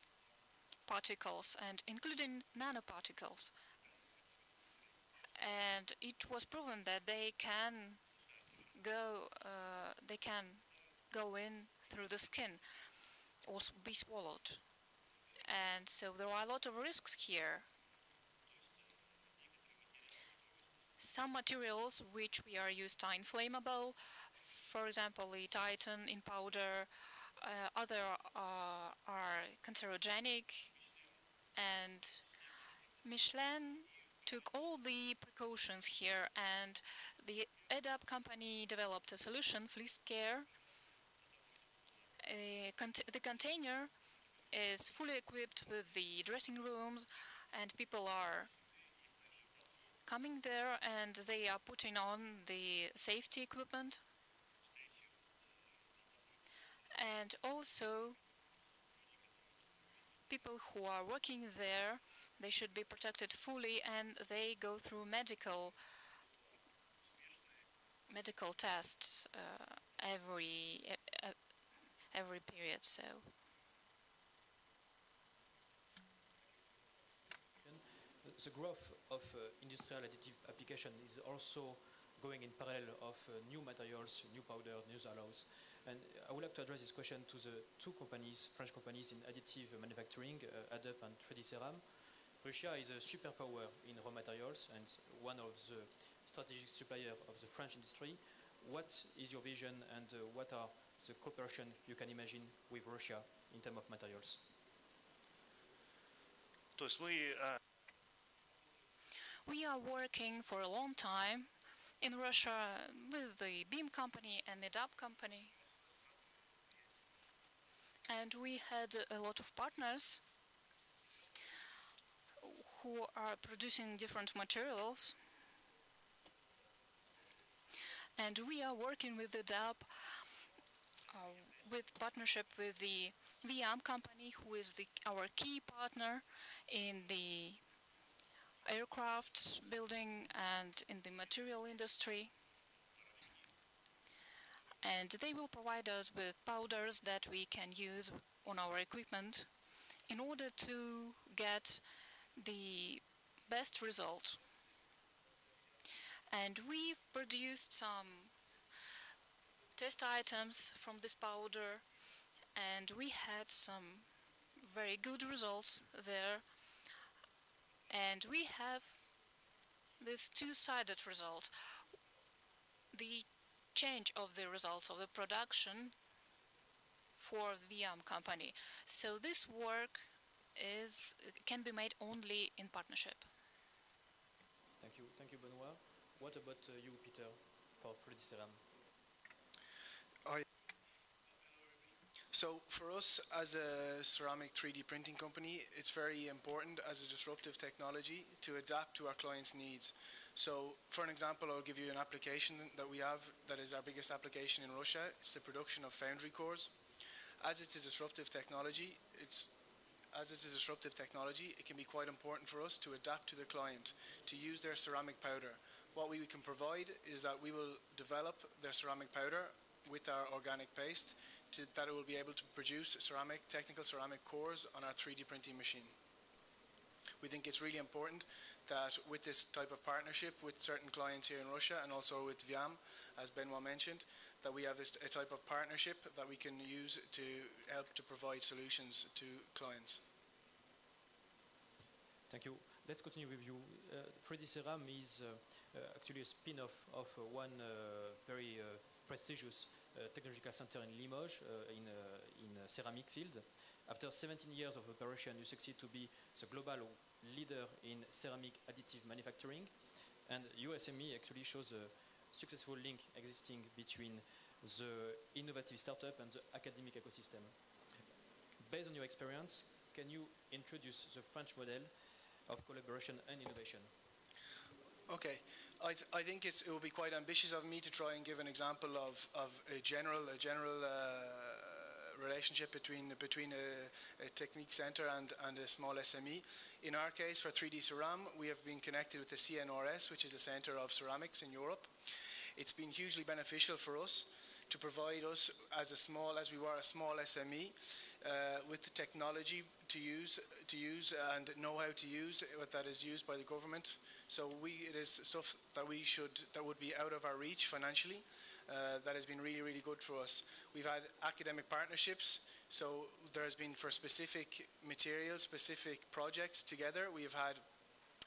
particles and including nanoparticles. And it was proven that they can go, uh, they can go in through the skin or be swallowed. And so there are a lot of risks here. Some materials which we are used are inflammable, for example, the titan in powder uh, other are, are cancerogenic, and Michelin took all the precautions here, and the AddUp company developed a solution, FlexiCare. Eh, Cont the container is fully equipped with the dressing rooms, and people are coming there and they are putting on the safety equipment. And also, people who are working there, they should be protected fully and they go through medical medical tests uh, every uh, every period. So. The growth of uh, industrial additive application is also going in parallel of uh, new materials, new powder, new alloys. And I would like to address this question to the two companies, French companies in additive manufacturing, uh, and 3D Ceram. Russia is a superpower in raw materials and one of the strategic suppliers of the French industry. What is your vision and uh, what are the cooperation you can imagine with Russia in terms of materials? we are working for a long time in Russia with the Beam company and the AddUp company. And we had a lot of partners who are producing different materials. And we are working with the AddUp uh, with partnership with the VIAM company, who is the, our key partner in the aircraft building and in the material industry. And they will provide us with powders that we can use on our equipment in order to get the best result. And we've produced some test items from this powder and we had some very good results there and we have this two-sided result. The change of the results of the production for the VIAM company. So this work is can be made only in partnership. Thank you. Thank you, Benoit. What about uh, you, Peter, for 3D Ceram? So for us as a ceramic 3D printing company, it's very important as a disruptive technology to adapt to our clients' needs. So for an example, I'll give you an application that we have that is our biggest application in Russia. It's the production of foundry cores. As it's a disruptive technology, it's as it's a disruptive technology, it can be quite important for us to adapt to the client, to use their ceramic powder. What we can provide is that we will develop their ceramic powder with our organic paste to, that it will be able to produce ceramic, technical ceramic cores on our 3D printing machine. We think it's really important that with this type of partnership with certain clients here in Russia and also with Viam, as Benoit mentioned, that we have a type of partnership that we can use to help to provide solutions to clients. Thank you. Let's continue with you. Uh, 3D Ceram is uh, uh, actually a spin-off of uh, one uh, very uh, prestigious technological center in Limoges in, in ceramic field. After 17 years of operation, you succeed to be the global leader in ceramic additive manufacturing. And USME actually shows a successful link existing between the innovative startup and the academic ecosystem. Based on your experience, can you introduce the French model of collaboration and innovation? Okay, I, th I think it will be quite ambitious of me to try and give an example of, of a general a general uh, relationship between between a, a, technique center and, and a small SME. In our case, for 3D Ceram, we have been connected with the CNRS, which is a center of ceramics in Europe. It's been hugely beneficial for us to provide us as a small, as we were a small SME, uh, with the technology to use, to use and know how to use what that is used by the government. So we, it is stuff that we should, that would be out of our reach financially. Uh, that has been really, really good for us. We've had academic partnerships, so there has been for specific materials, specific projects together. We have had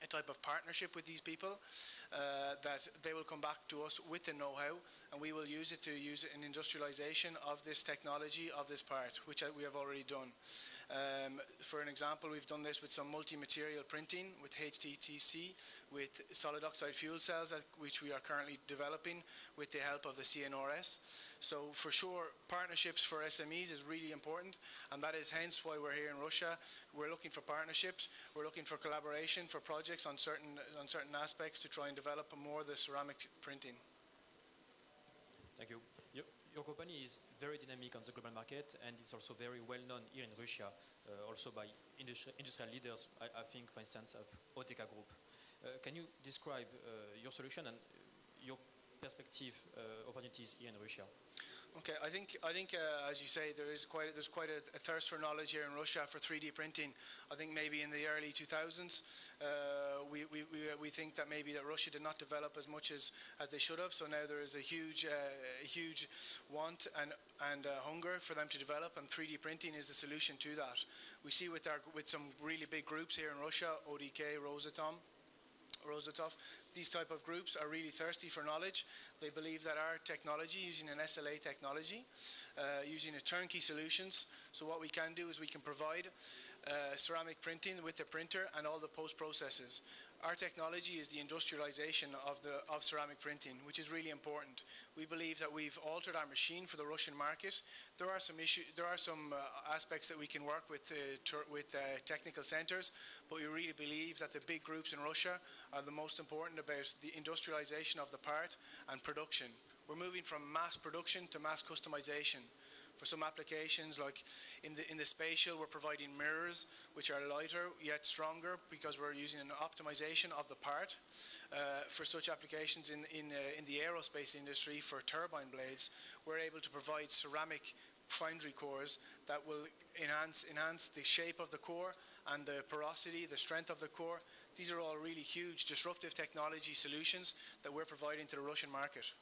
a type of partnership with these people uh, that they will come back to us with the know-how and we will use it to use an industrialization of this technology of this part which we have already done. Um, for an example, we've done this with some multi-material printing with HTTC, with solid oxide fuel cells, which we are currently developing with the help of the CNRS. So for sure, partnerships for SMEs is really important, and that is hence why we're here in Russia. We're looking for partnerships. We're looking for collaboration for projects on certain on certain aspects to try and develop more the ceramic printing. Thank you your company is very dynamic on the global market and it's also very well known here in Russia, uh, also by industri industrial leaders, I, I, think, for instance, of ODK Group. Uh, can you describe uh, your solution and your perspective uh, opportunities here in Russia? Okay, I think I think uh, as you say, there is quite a, there's quite a, a, thirst for knowledge here in Russia for 3D printing. I think maybe in the early 2000s, uh, we, we, we, we think that maybe that Russia did not develop as much as, as they should have. So now there is a huge uh, a huge want and and uh, hunger for them to develop, and 3D printing is the solution to that. We see with our with some really big groups here in Russia, ODK, Rosatom. Rosatom, these type of groups are really thirsty for knowledge. They believe that our technology, using an SLA technology, uh, using a turnkey solutions, so what we can do is we can provide uh, ceramic printing with the printer and all the post processes. Our technology is the industrialization of, the, of ceramic printing, which is really important. We believe that we've altered our machine for the Russian market. There are some issue, there are some uh, aspects that we can work with, uh, with uh, technical centers, but we really believe that the big groups in Russia are the most important about the industrialization of the part and production. We're moving from mass production to mass customization for some applications like in the in the spatial we're providing mirrors which are lighter yet stronger because we're using an optimization of the part uh, for such applications in in, uh, in the aerospace industry for turbine blades we're able to provide ceramic foundry cores that will enhance enhance the shape of the core and the porosity the strength of the core these are all really huge disruptive technology solutions that we're providing to the Russian market.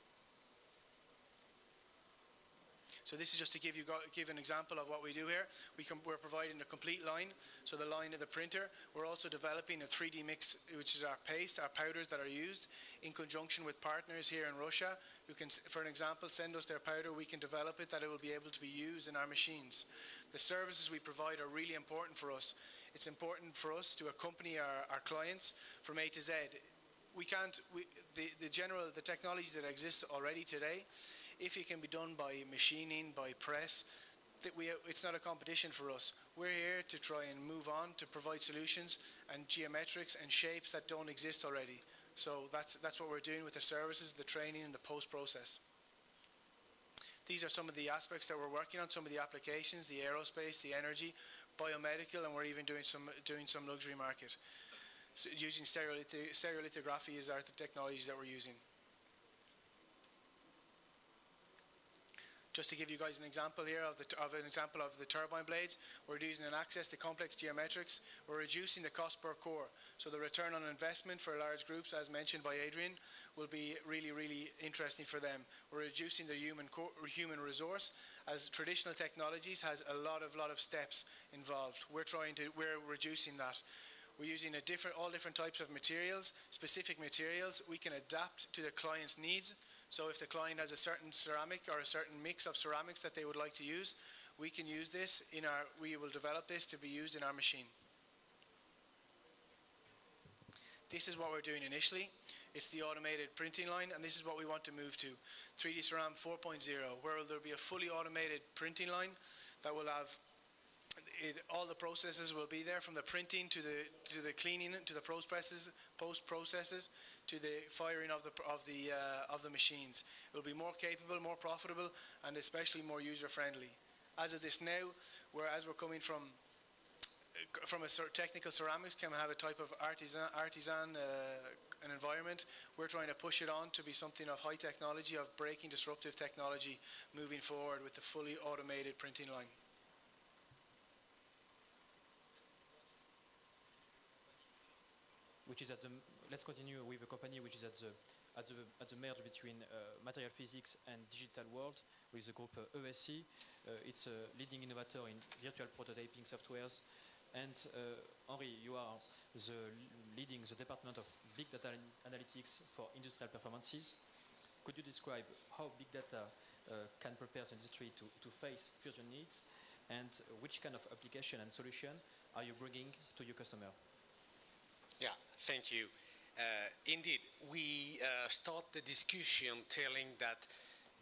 So this is just to give you give an example of what we do here. We are providing a complete line, so the line of the printer. We're also developing a 3D mix, which is our paste, our powders that are used in conjunction with partners here in Russia who can, for an example, send us their powder. We can develop it that it will be able to be used in our machines. The services we provide are really important for us. It's important for us to accompany our, our clients from A to Z. We can't, we, the, the general, the technologies that exist already today if it can be done by machining, by press, that we, it's not a competition for us. We're here to try and move on to provide solutions and geometrics and shapes that don't exist already. So that's, that's what we're doing with the services, the training and the post-process. These are some of the aspects that we're working on, some of the applications, the aerospace, the energy, biomedical, and we're even doing some, doing some luxury market. So using stereolithography is our technologies that we're using. Just to give you guys an example here of, the, of an example of the turbine blades, we're using an access to complex geometrics. We're reducing the cost per core. So the return on investment for large groups, as mentioned by Adrian, will be really, really interesting for them. We're reducing the human, human resource as traditional technologies has a lot of, lot of steps involved. We're trying to, we're reducing that. We're using a different, all different types of materials, specific materials. We can adapt to the client's needs so if the client has a certain ceramic or a certain mix of ceramics that they would like to use, we can use this in our, we will develop this to be used in our machine. This is what we're doing initially. It's the automated printing line, and this is what we want to move to. 3D Ceram 4.0, where there'll be a fully automated printing line that will have it, all the processes will be there from the printing to the to the cleaning to the post processes post processes to the firing of the of the uh, of the machines. It will be more capable, more profitable, and especially more user friendly. As it is now, whereas we're coming from from a technical ceramics can have a type of artisan artisan uh, an environment. We're trying to push it on to be something of high technology, of breaking disruptive technology, moving forward with the fully automated printing line. Which is at the let's continue with a company which is at the at the, at the merge between uh, material physics and digital world with the group uh, ESI. Uh, it's a leading innovator in virtual prototyping softwares And uh, Henri, you are the leading the department of big data analytics for industrial performances. Could you describe how big data uh, can prepare the industry to, to face future needs and which kind of application and solution are you bringing to your customer? Yeah, thank you. Uh, indeed, we uh, start the discussion telling that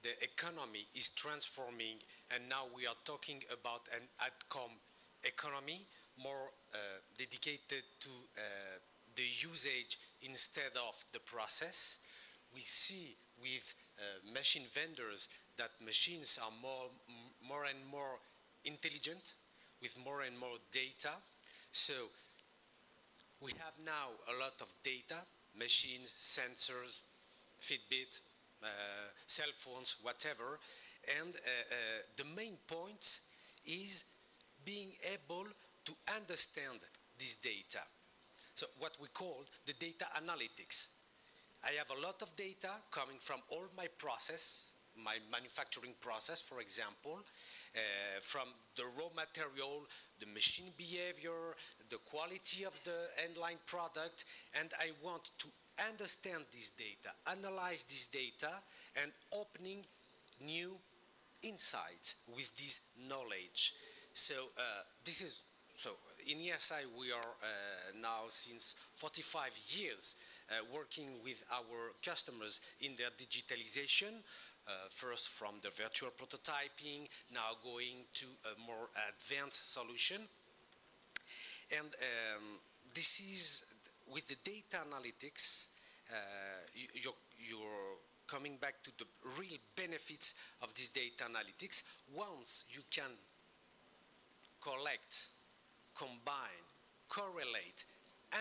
the economy is transforming and now we are talking about an outcome economy more uh, dedicated to uh, the usage instead of the process. We see with uh, machine vendors that machines are more, more and more intelligent with more and more data. So we have now a lot of data, machines, sensors, Fitbit, uh, cell phones, whatever. And uh, uh, the main point is being able to understand this data. So what we call the data analytics. I have a lot of data coming from all my process, my manufacturing process, for example, uh, from the raw material, the machine behavior, the quality of the end-line product, and I want to understand this data, analyze this data, and opening new insights with this knowledge. So uh, this is so in ESI we are uh, now since 45 years uh, working with our customers in their digitalization. Uh, first from the virtual prototyping, now going to a more advanced solution. And um, this is with the data analytics, uh, you, you're, coming back to the real benefits of this data analytics. Once you can collect, combine, correlate,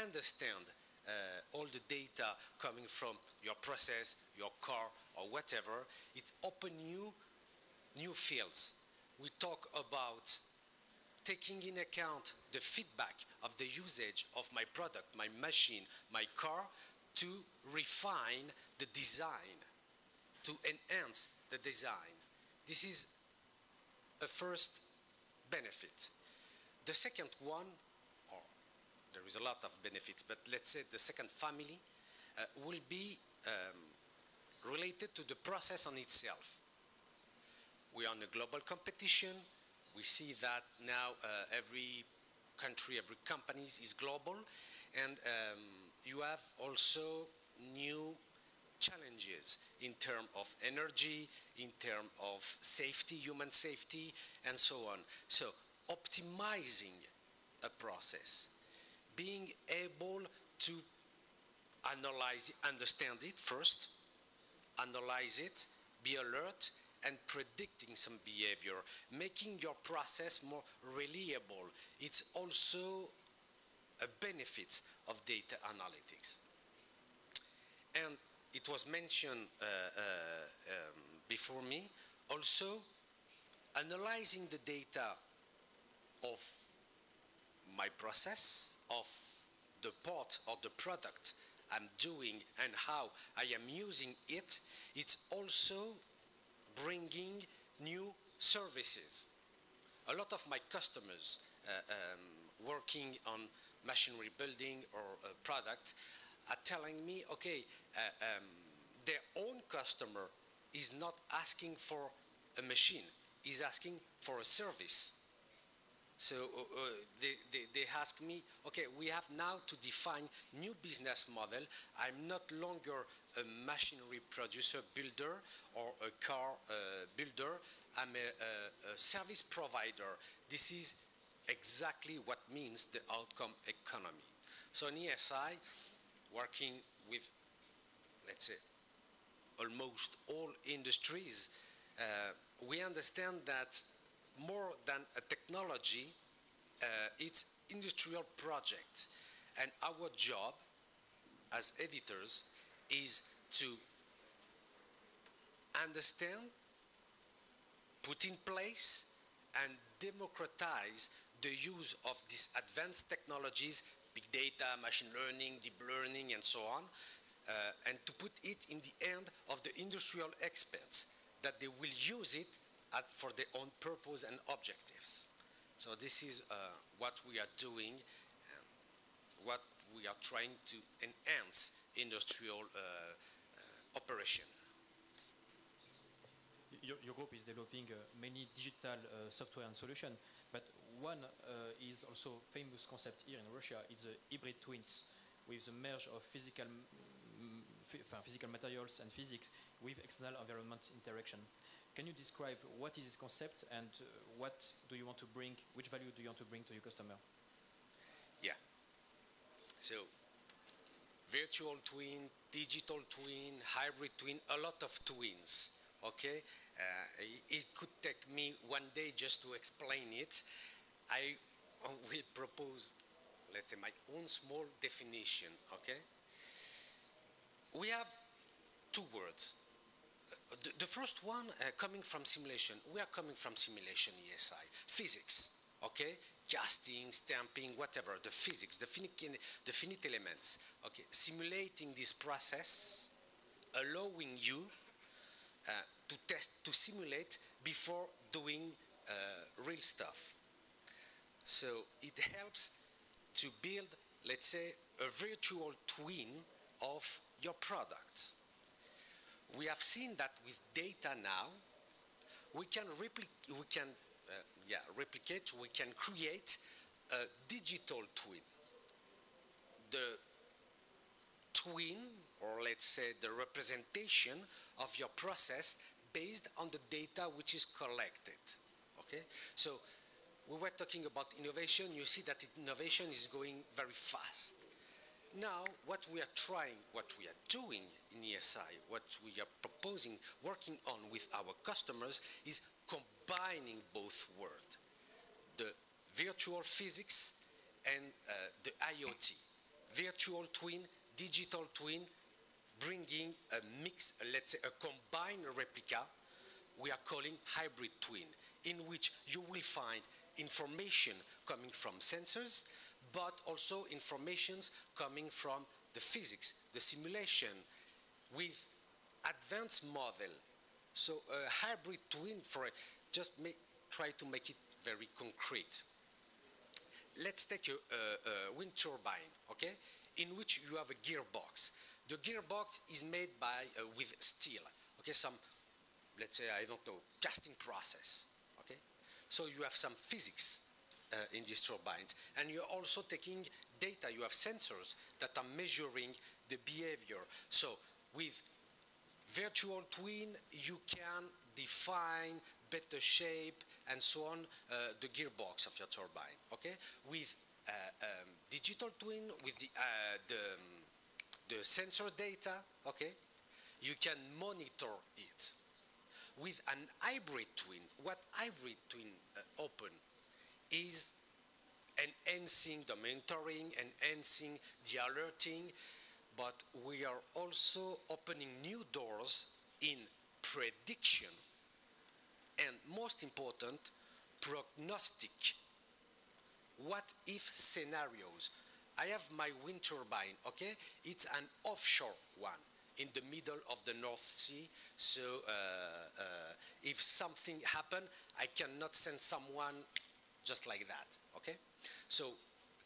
understand Uh, all the data coming from your process, your car, or whatever, it open new, new fields. We talk about taking in account the feedback of the usage of my product, my machine, my car, to refine the design, to enhance the design. This is a first benefit. The second one, there is a lot of benefits, but let's say the second family uh, will be um, related to the process on itself. We are in a global competition. We see that now uh, every country, every company is global, and um, you have also new challenges in terms of energy, in terms of safety, human safety, and so on. So optimizing a process, being able to analyze understand it first, analyze it, be alert, and predicting some behavior, making your process more reliable. It's also a benefit of data analytics. And it was mentioned uh, uh, um, before me, also analyzing the data of my process, of the part or the product I'm doing and how I am using it, it's also bringing new services. A lot of my customers uh, um, working on machinery building or product are telling me, okay, uh, um, their own customer is not asking for a machine, is asking for a service. So uh, uh, they, they, they, ask me, okay, we have now to define new business model. I'm not longer a machinery producer builder or a car uh, builder. I'm a, a, a service provider. This is exactly what means the outcome economy. So in ESI, working with, let's say, almost all industries, uh, we understand that more than a technology, uh, it's industrial project. And our job as editors is to understand, put in place, and democratize the use of these advanced technologies, big data, machine learning, deep learning, and so on, uh, and to put it in the hand of the industrial experts, that they will use it at, for their own purpose and objectives. So this is uh, what we are doing, um, what we are trying to enhance industrial uh, uh, operation. Your, your, group is developing uh, many digital uh, software and solution, but one uh, is also famous concept here in Russia. It's the hybrid twins, with the merge of physical, mm, physical materials and physics with external environment interaction. Can you describe what is this concept and uh, what do you want to bring, which value do you want to bring to your customer? Yeah. So, virtual twin, digital twin, hybrid twin, a lot of twins, okay? Uh, it could take me one day just to explain it. I will propose, let's say, my own small definition, okay? We have two words, the, the first one uh, coming from simulation. We are coming from simulation ESI, physics, okay? Casting, stamping, whatever, the physics, the finite, the finite elements, okay? Simulating this process, allowing you uh, to test, to simulate before doing uh, real stuff. So it helps to build, let's say, a virtual twin of your products we have seen that with data now, we can, we can uh, yeah, replicate, we can create a digital twin. The twin, or let's say the representation of your process based on the data which is collected. Okay? So we were talking about innovation. You see that innovation is going very fast. Now, what we are trying, what we are doing in ESI, what we are proposing, working on with our customers is combining both worlds, the virtual physics and uh, the IoT. Virtual twin, digital twin, bringing a mix, let's say a combined replica, we are calling hybrid twin, in which you will find information coming from sensors, but also informations coming from the physics, the simulation, with advanced model. So a hybrid twin for it, just make, try to make it very concrete. Let's take a, a, a wind turbine, okay, in which you have a gearbox. The gearbox is made by uh, with steel, okay, some, let's say, I don't know, casting process, okay. So you have some physics uh, in these turbines. And you're also taking data, you have sensors that are measuring the behavior. So with virtual twin, you can define better shape and so on uh, the gearbox of your turbine. Okay, with uh, um, digital twin, with the uh, the, the sensor data. Okay, you can monitor it. With an hybrid twin, what hybrid twin uh, open is enhancing the mentoring, enhancing the alerting, but we are also opening new doors in prediction and most important, prognostic. What if scenarios? I have my wind turbine, okay? It's an offshore one in the middle of the North Sea. So uh, uh, if something happen, I cannot send someone just like that, okay? So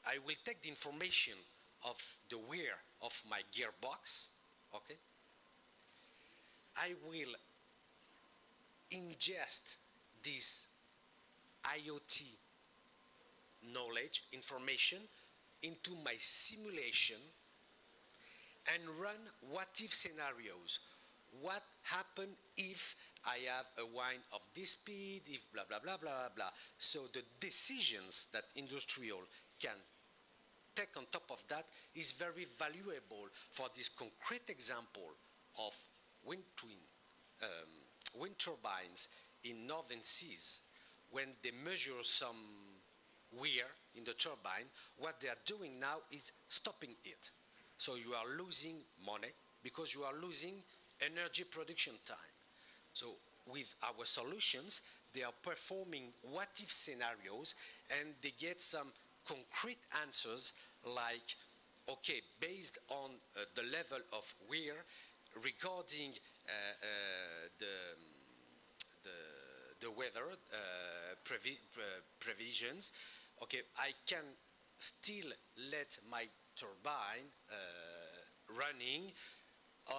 I will take the information of the wear of my gearbox, okay? I will ingest this IoT knowledge, information into my simulation and run what if scenarios. What happened if I have a wine of this speed, if blah, blah, blah, blah, blah. So the decisions that industrial can take on top of that is very valuable for this concrete example of wind twin, um, wind turbines in northern seas. When they measure some wear in the turbine, what they are doing now is stopping it. So you are losing money because you are losing energy production time. So with our solutions, they are performing what if scenarios and they get some concrete answers like, okay, based on uh, the level of wear regarding uh, uh, the, the, the weather uh, previ previsions, okay, I can still let my turbine uh, running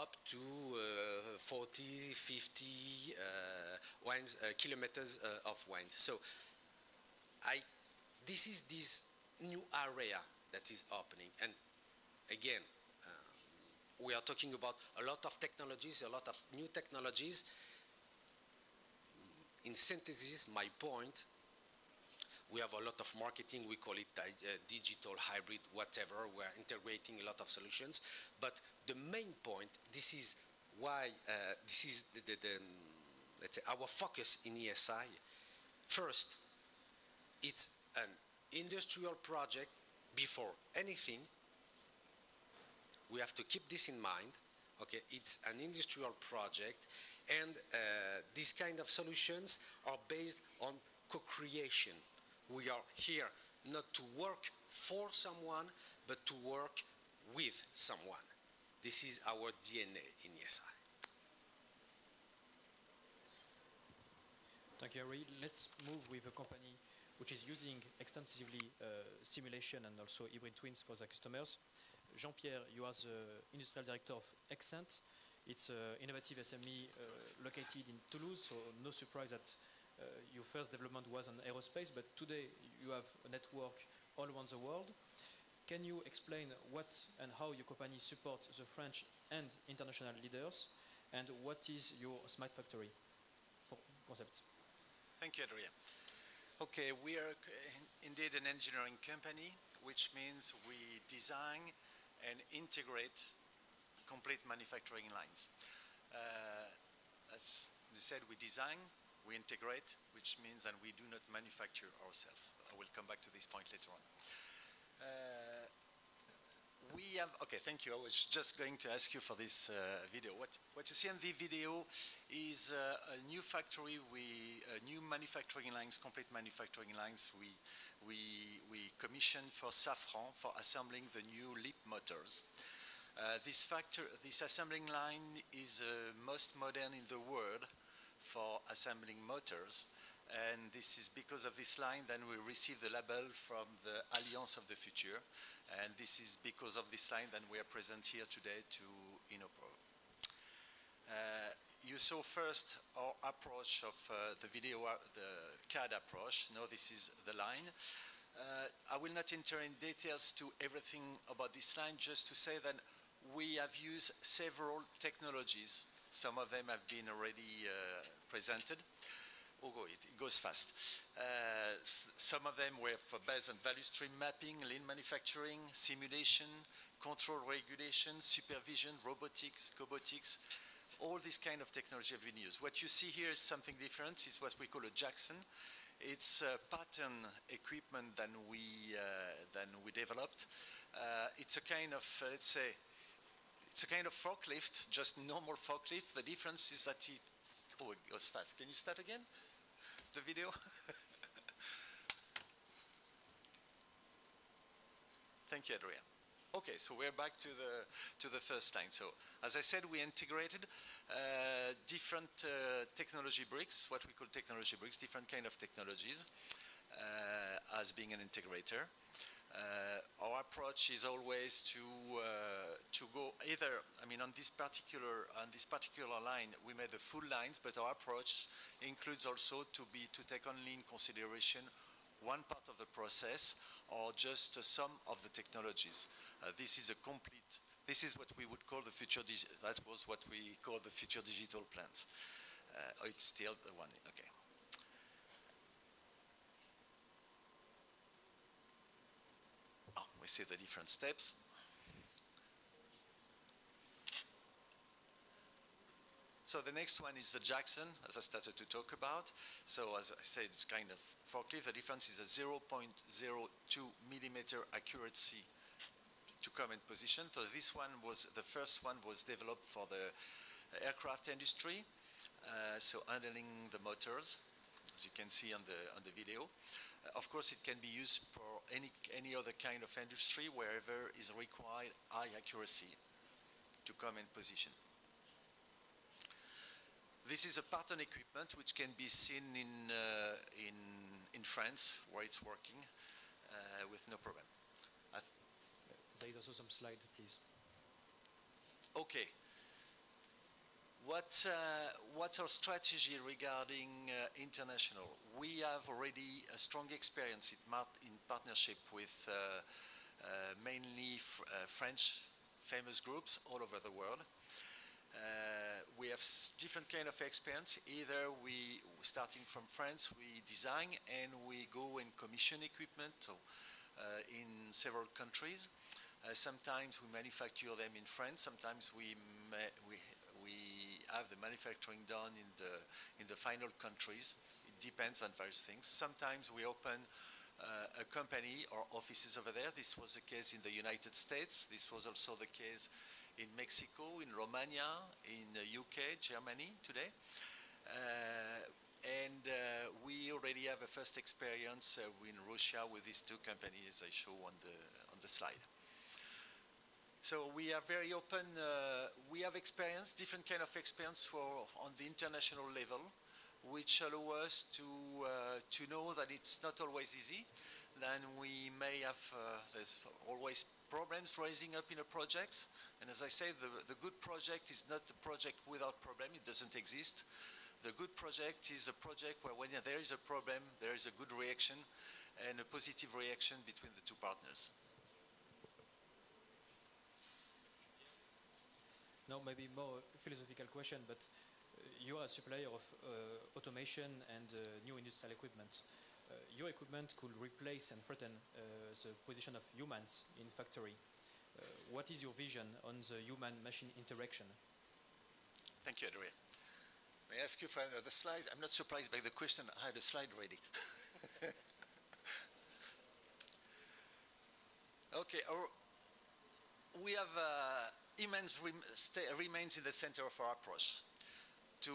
up to uh, 40, 50 uh, winds, uh, kilometers of wind. So I, this is this new area that is opening. And again, um, we are talking about a lot of technologies, a lot of new technologies. In synthesis, my point we have a lot of marketing, we call it uh, digital, hybrid, whatever. We're integrating a lot of solutions. But the main point, this is why, uh, this is the, the, the, let's say, our focus in ESI. First, it's an industrial project before anything. We have to keep this in mind. Okay, it's an industrial project, and uh, these kind of solutions are based on co-creation we are here not to work for someone, but to work with someone. This is our DNA in ESI. Thank you, Harry. Let's move with a company which is using extensively uh, simulation and also hybrid twins for their customers. Jean-Pierre, you are the industrial director of Accent. It's an innovative SME uh, located in Toulouse, so no surprise that uh, your first development was on aerospace, but today you have a network all around the world. Can you explain what and how your company supports the French and international leaders, and what is your smart factory concept? Thank you, Adrien. Okay, we are indeed an engineering company, which means we design and integrate complete manufacturing lines. Uh, as you said, we design, we integrate, which means that we do not manufacture ourselves. I will come back to this point later on. Uh, we have, okay, thank you. I was just going to ask you for this uh, video. What, what you see in the video is uh, a new factory, we, new manufacturing lines, complete manufacturing lines we, we, we commissioned for Safran for assembling the new LEAP motors. Uh, this, factor, this assembling line is the most modern in the world for assembling motors. And this is because of this line then we received the label from the Alliance of the Future. And this is because of this line that we are present here today to Innoprom. Uh, you saw first our approach of uh, the video, uh, the CAD approach. Now this is the line. Uh, I will not enter in details to everything about this line, just to say that we have used several technologies some of them have been already uh, presented. Oh, it, it, goes fast. Uh, some of them were for based on value stream mapping, lean manufacturing, simulation, control regulation, supervision, robotics, cobotics. All this kind of technology have been used. What you see here is something different. It's what we call a Jackson. It's a pattern equipment than we, uh, than we developed. Uh, it's a kind of, uh, let's say, it's a kind of forklift, just normal forklift. The difference is that it, oh, it goes fast. Can you start again? The video? Thank you, Adrian. Okay, so we're back to the to the first line. So, as I said, we integrated uh, different uh, technology bricks, what we call technology bricks, different kind of technologies, uh, as being an integrator. Uh, our approach is always to uh, to go either. I mean, on this particular on this particular line, we made the full lines, but our approach includes also to be to take only in consideration one part of the process or just uh, some of the technologies. Uh, this is a complete, this is what we would call the future, that was what we call the future digital plants. Uh, it's still the one, okay. We see the different steps. So the next one is the Jackson, as I started to talk about. So as I said, it's kind of forklift. The difference is a 0.02 millimeter accuracy to come in position. So this one was, the first one was developed for the aircraft industry. Uh, so handling the motors, as you can see on the, on the video. Of course, it can be used for any, any other kind of industry wherever is required high accuracy to come in position. This is a pattern equipment which can be seen in, uh, in, in France where it's working uh, with no problem. There is also some slides, please. Okay. What, uh, what's our strategy regarding uh, international? We have already a strong experience in, in partnership with uh, uh mainly fr uh, French famous groups all over the world. Uh, we have different kind of experience. Either we, starting from France, we design and we go and commission equipment so, in several countries. Sometimes we manufacture them in France. Sometimes we, we have the manufacturing done in the, in the final countries. It depends on various things. Sometimes we open uh, a company or offices over there. This was the case in the United States. This was also the case in Mexico, in Romania, in the UK, Germany today. Uh, and uh, we already have a first experience uh, in Russia with these two companies I show on the, on the slide. So we are very open. Uh, we have experience, different kind of experience for on the international level, which allow us to uh, to know that it's not always easy. Then we may have uh, there's always problems rising up in a project. And as I say, the, the good project is not the project without problem. It doesn't exist. The good project is a project where when there is a problem, there is a good reaction and a positive reaction between the two partners. Now, maybe more philosophical question, but uh, you are a supplier of uh, automation and uh, new industrial equipment. Uh, your equipment could replace and threaten uh, the position of humans in factory. Uh, what is your vision on the human-machine interaction? Thank you, Adrien. May I ask you for another slide? I'm not surprised by the question. I had a slide ready. okay, our, we have immense rem remains in the center of our approach. To,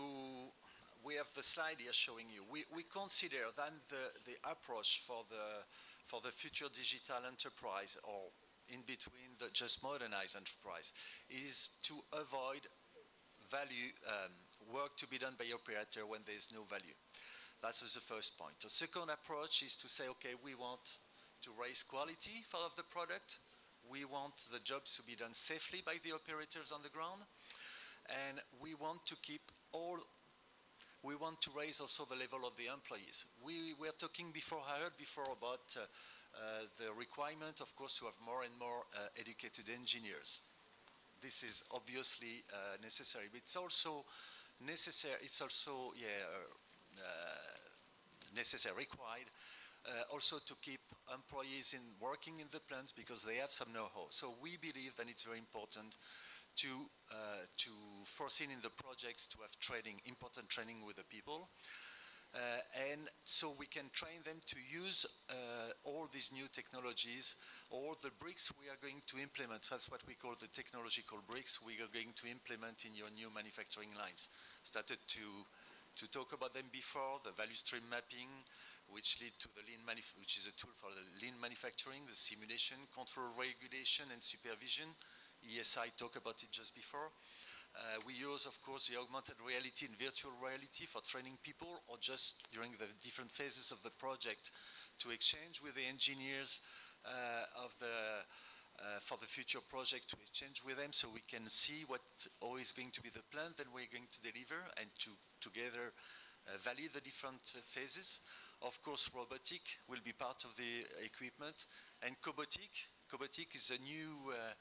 we have the slide here showing you. We, we consider that the, the approach for the, for the future digital enterprise or in between the just modernized enterprise is to avoid value um, work to be done by operator when there is no value. That's the first point. The second approach is to say, okay, we want to raise quality of the product we want the jobs to be done safely by the operators on the ground. And we want to keep all, we want to raise also the level of the employees. We were talking before, I heard before about uh, uh, the requirement, of course, to have more and more uh, educated engineers. This is obviously uh, necessary, but it's also necessary, it's also, yeah, uh, necessary, required uh, also to keep employees in working in the plants because they have some know-how. So we believe that it's very important to uh, to foresee in the projects to have training, important training with the people. Uh, and so we can train them to use uh, all these new technologies, all the bricks we are going to implement. That's what we call the technological bricks we are going to implement in your new manufacturing lines. Started to, to talk about them before, the value stream mapping, which lead to the lean which is a tool for the lean manufacturing, the simulation, control regulation and supervision. ESI talked about it just before. Uh, we use, of course, the augmented reality and virtual reality for training people or just during the different phases of the project to exchange with the engineers uh, of the uh, for the future project to exchange with them so we can see what always going to be the plan that we're going to deliver and to together uh, validate the different uh, phases. Of course, robotic will be part of the equipment, and cobotic. Cobotic is a new uh,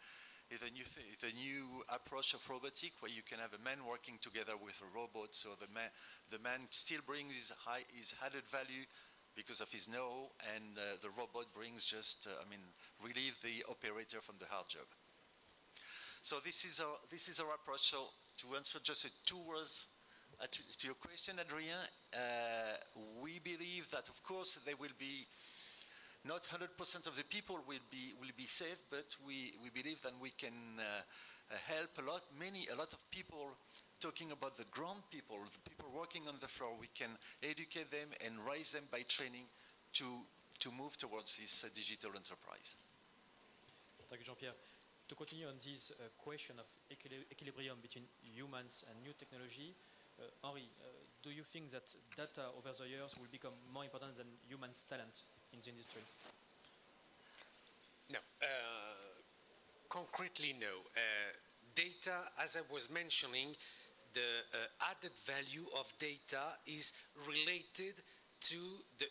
is a new is a new approach of robotic where you can have a man working together with a robot. So the man the man still brings his high his added value because of his know, and uh, the robot brings just uh, I mean relieve the operator from the hard job. So this is our this is our approach. So to answer just two words uh, to, to, your question, Adrien, uh, we believe that, of course, there will be not 100% of the people will be will be safe, but we, we believe that we can uh, help a lot, many, a lot of people talking about the ground people, the people working on the floor. We can educate them and raise them by training to to move towards this uh, digital enterprise. Thank you, Jean-Pierre. To continue on this uh, question of equilibrium between humans and new technology, Uh, Henri, uh, do you think that data over the years will become more important than human talent in the industry? No. Uh, concretely, no. data, as I was mentioning, the uh, added value of data is related to the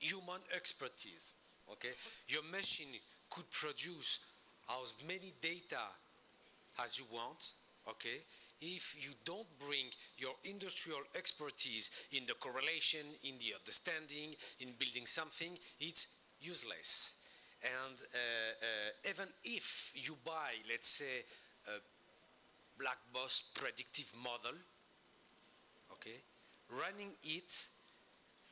human expertise. Okay, your machine could produce as many data as you want. Okay, if you don't bring your industrial expertise in the correlation, in the understanding, in building something, it's useless. And uh, uh, even if you buy, let's say, a black box predictive model, okay, running it,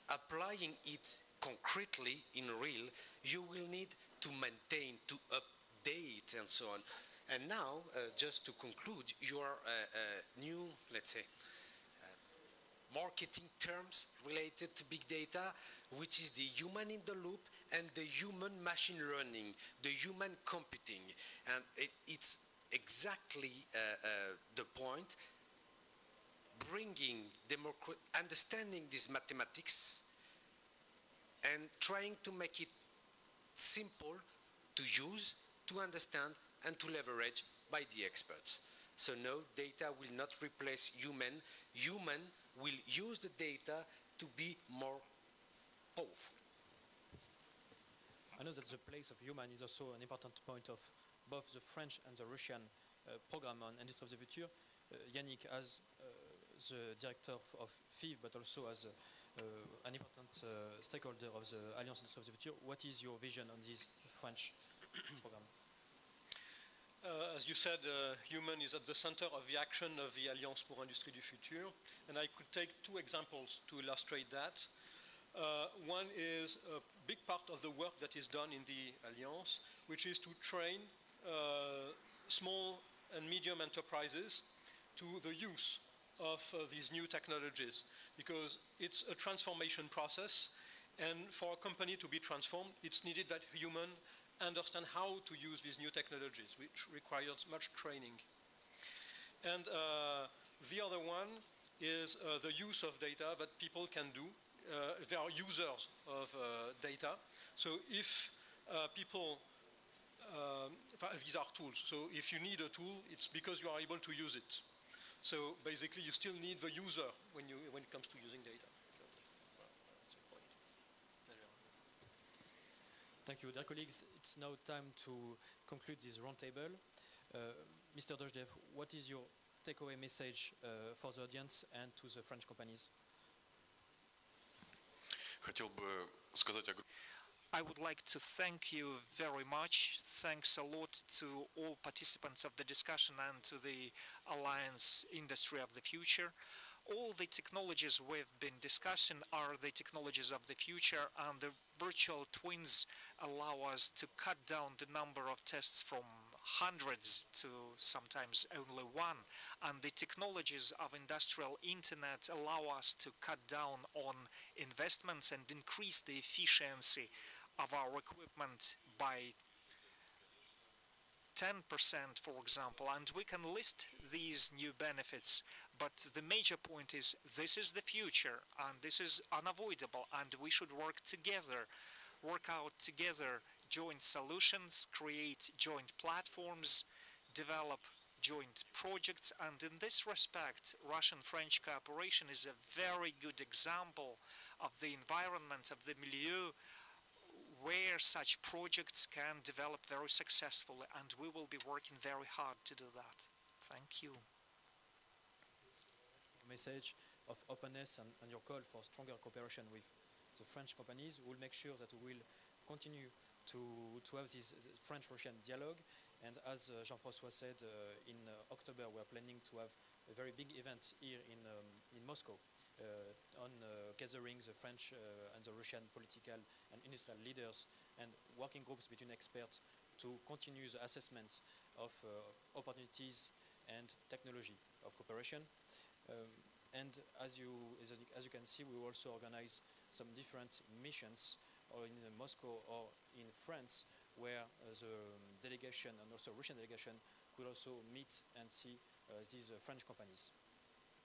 applying it concretely in real, you will need to maintain, to update, and so on. And now, uh, just to conclude, your uh, uh, new, let's say, marketing terms related to big data, which is the human in the loop and the human machine learning, the human computing. And it, it's exactly uh, uh, the point, bringing, understanding these mathematics and trying to make it simple to use, to understand, and to leverage by the experts. So no, data will not replace human. Human will use the data to be more powerful. I know that the place of human is also an important point of both the French and the Russian uh, program on Industry of the Future. Uh, Yannick, as uh, the director of Fives, but also as an important stakeholder of the Alliance Industry of the Future, what is your vision on this French program? Uh, as you said, uh, human is at the center of the action of the Alliance pour Industrie du Futur, and I could take two examples to illustrate that. Uh, one is a big part of the work that is done in the Alliance, which is to train uh, small and medium enterprises to the use of uh, these new technologies, because it's a transformation process, and for a company to be transformed, it's needed that human understand how to use these new technologies, which requires much training. And uh, the other one is uh, the use of data that people can do. Uh, they are users of uh, data. So if uh, people, um, these are tools. So if you need a tool, it's because you are able to use it. So basically, you still need the user when, you, when it comes to using data. Thank you. Dear colleagues, it's now time to conclude this roundtable. Uh, Mr. Dozhdyov, what is your takeaway message uh, for the audience and to the French companies? I would like to thank you very much. Thanks a lot to all participants of the discussion and to the Alliance Industry of the Future all the technologies we've been discussing are the technologies of the future and the virtual twins allow us to cut down the number of tests from hundreds to sometimes only one. And the technologies of industrial internet allow us to cut down on investments and increase the efficiency of our equipment by 10% for example. And we can list these new benefits. But the major point is this is the future and this is unavoidable and we should work together, work out together joint solutions, create joint platforms, develop joint projects. And in this respect Russian-French cooperation is a very good example of the environment of the milieu where such projects can develop very successfully. And we will be working very hard to do that. Thank you. Message of openness and, and, your call for stronger cooperation with the French companies. We'll make sure that we will continue to, to have this French-Russian dialogue. And as uh, Jean-François said, uh, in uh, October we are planning to have a very big event here in, um, in Moscow uh, on uh, gathering the French uh, and the Russian political and industrial leaders and working groups between experts to continue the assessment of opportunities and technology of cooperation. Um, and as you, as you can see, we also organize some different missions or in Moscow or in France where uh, the delegation and also Russian delegation could also meet and see uh, these uh, French companies.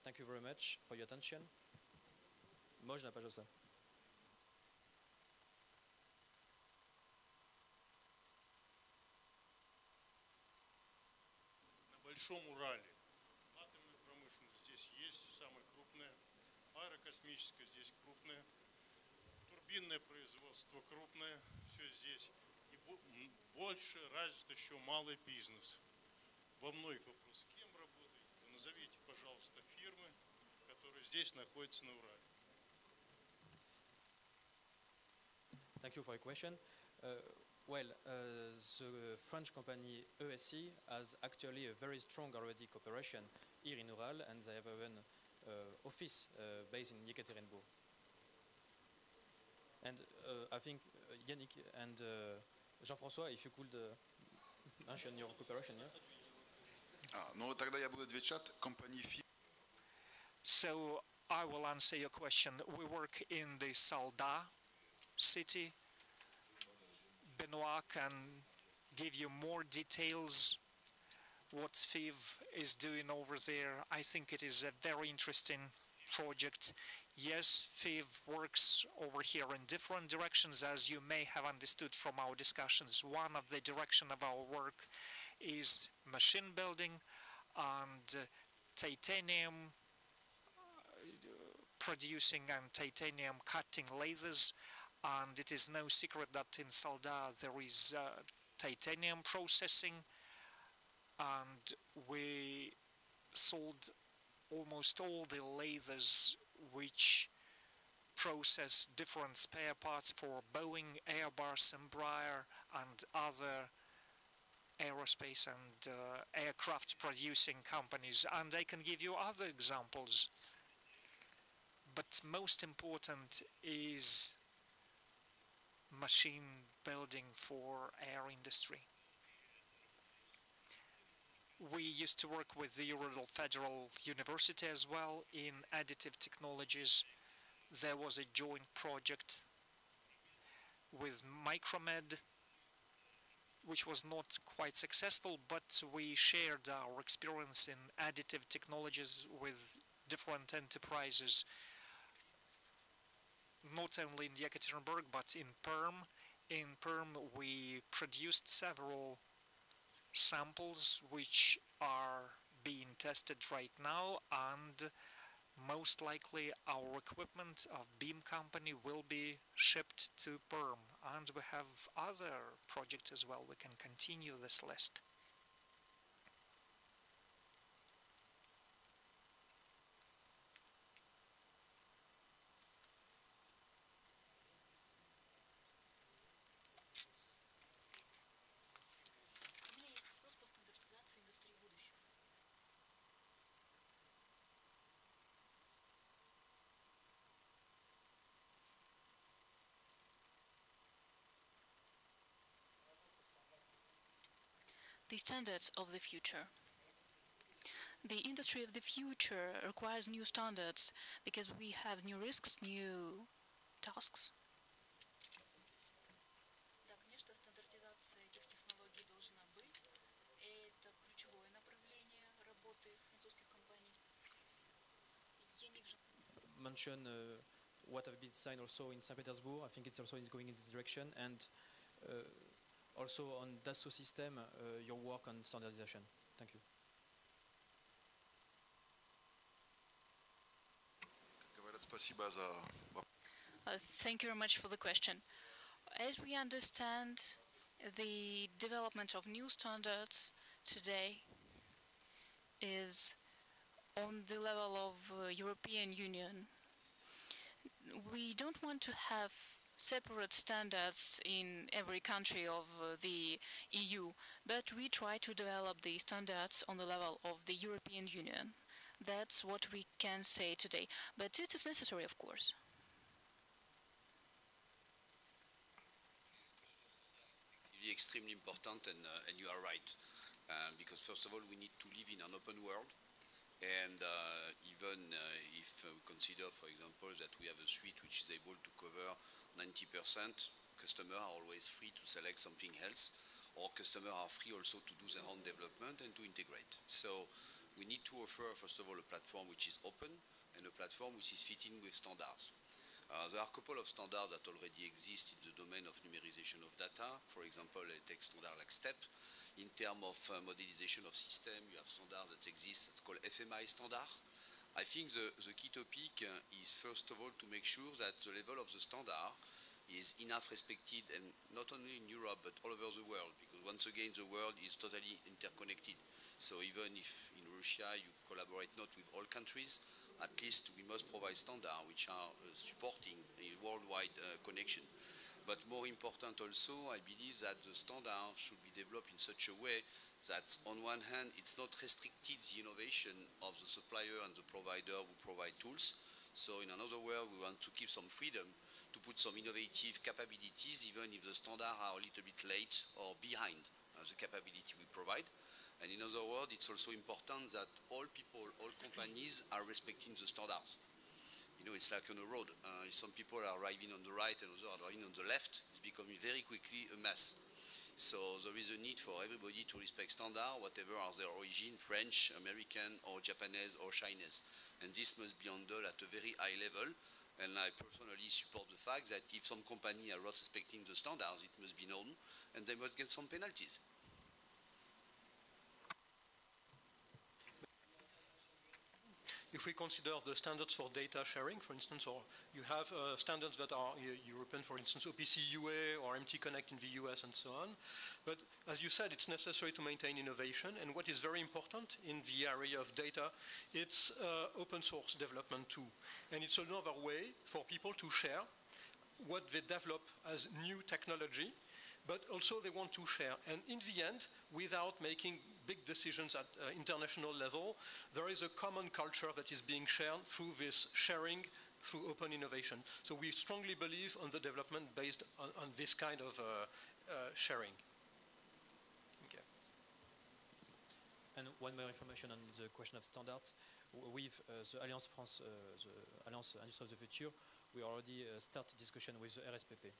Thank you very much for your attention. Moj n'a pas ça. На Большом Урале атомная промышленность здесь есть, самая крупная. Аэрокосмическая здесь крупная. Турбинное производство крупное, все здесь. И больше развит еще малый бизнес. Во многих вопросах. Кем работаете? Назовите, пожалуйста, фирмы, которые здесь находятся на Урале. Thank you for your question. Uh, well, uh, the French company ESI has actually a very strong already cooperation here in Ural, and they have even uh, office uh, based in Yekaterinburg. And uh, I think uh, Yannick and uh, Jean-François, if you could mention your cooperation, yeah? Тогда я буду отвечать компании So I will answer your question. We work in the Salda city. Benoit can give you more details what Fives is doing over there. I think it is a very interesting project. Yes, Fives works over here in different directions, as you may have understood from our discussions. One of the direction of our work is machine building and titanium producing and titanium cutting lasers and it is no secret that in Salda there is uh, titanium processing and we sold almost all the lasers which process different spare parts for Boeing, Airbus, Embraer and other aerospace and uh, aircraft producing companies and I can give you other examples but most important is machine building for air industry. We used to work with the Ural Federal University as well in additive technologies. There was a joint project with Micromed which was not quite successful, but we shared our experience in additive technologies with different enterprises not only in Yekaterinburg but in Perm. In Perm we produced several samples which are being tested right now and most likely our equipment of BeAM company will be shipped to Perm and we have other projects as well we can continue this list. Standards of the future. The industry of the future requires new standards because we have new risks, new tasks. mention uh, what have been signed also in St. Petersburg. I think it's also going in this direction. And uh, also on Dassault Systèmes, uh, your work on standardization. Thank you. Uh, thank you very much for the question. As we understand, the development of new standards today is on the level of uh, European Union. We don't want to have separate standards in every country of uh, the EU, but we try to develop the standards on the level of the European Union. That's what we can say today, but it is necessary, of course. Extremely important and, uh, and you are right uh, because first of all we need to live in an open world and uh, even uh, if we consider for example that we have a suite which is able to cover 90%, customers are always free to select something else, or customers are free also to do their own development and to integrate. So we need to offer, first of all, a platform which is open and a platform which is fitting with standards. Uh, there are a couple of standards that already exist in the domain of numerization of data. For example, a tech standard like STEP. In terms of uh, modelization of system, you have standards that exist that's called FMI standard. I think the, the key topic is first of all to make sure that the level of the standard is enough respected and not only in Europe but all over the world because once again the world is totally interconnected. So even if in Russia you collaborate not with all countries, at least we must provide standards which are uh, supporting a worldwide uh, connection. But more important also, I believe that the standard should be developed in such a way that on one hand it's not restricted the innovation of the supplier and the provider who provide tools. So in another word, we want to keep some freedom to put some innovative capabilities even if the standards are a little bit late or behind uh, the capability we provide. And in other words, it's also important that all people, all companies are respecting the standards. You know, it's like on a road. Uh, some people are arriving on the right and others are arriving on the left, it's becoming very quickly a mess. So there is a need for everybody to respect standard, whatever are their origin, French, American, or Japanese, or Chinese. And this must be handled at a very high level. And I personally support the fact that if some company are not respecting the standards, it must be known, and they must get some penalties. If we consider the standards for data sharing, for instance, or you have uh, standards that are uh, European, for instance, OPC UA or MT Connect in the US and so on. But as you said, it's necessary to maintain innovation. And what is very important in the area of data, it's uh, open source development too. And it's another way for people to share what they develop as new technology but also they want to share. And in the end, without making big decisions at uh, international level, there is a common culture that is being shared through this sharing through open innovation. So we strongly believe on the development based on, on this kind of uh, uh, sharing. Okay. And one more information on the question of standards. With uh, the Alliance France, uh, the Alliance Industrie of the Future, we already uh, start discussion with the RSPP.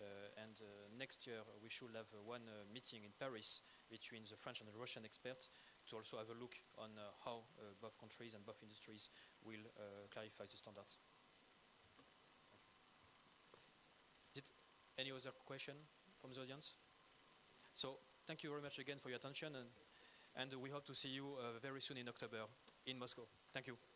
Uh, and uh, next year we should have uh, one meeting in Paris between the French and the Russian experts to also have a look on how both countries and both industries will clarify the standards. Did any other question from the audience? So thank you very much again for your attention and, and we hope to see you uh, very soon in October in Moscow. Thank you.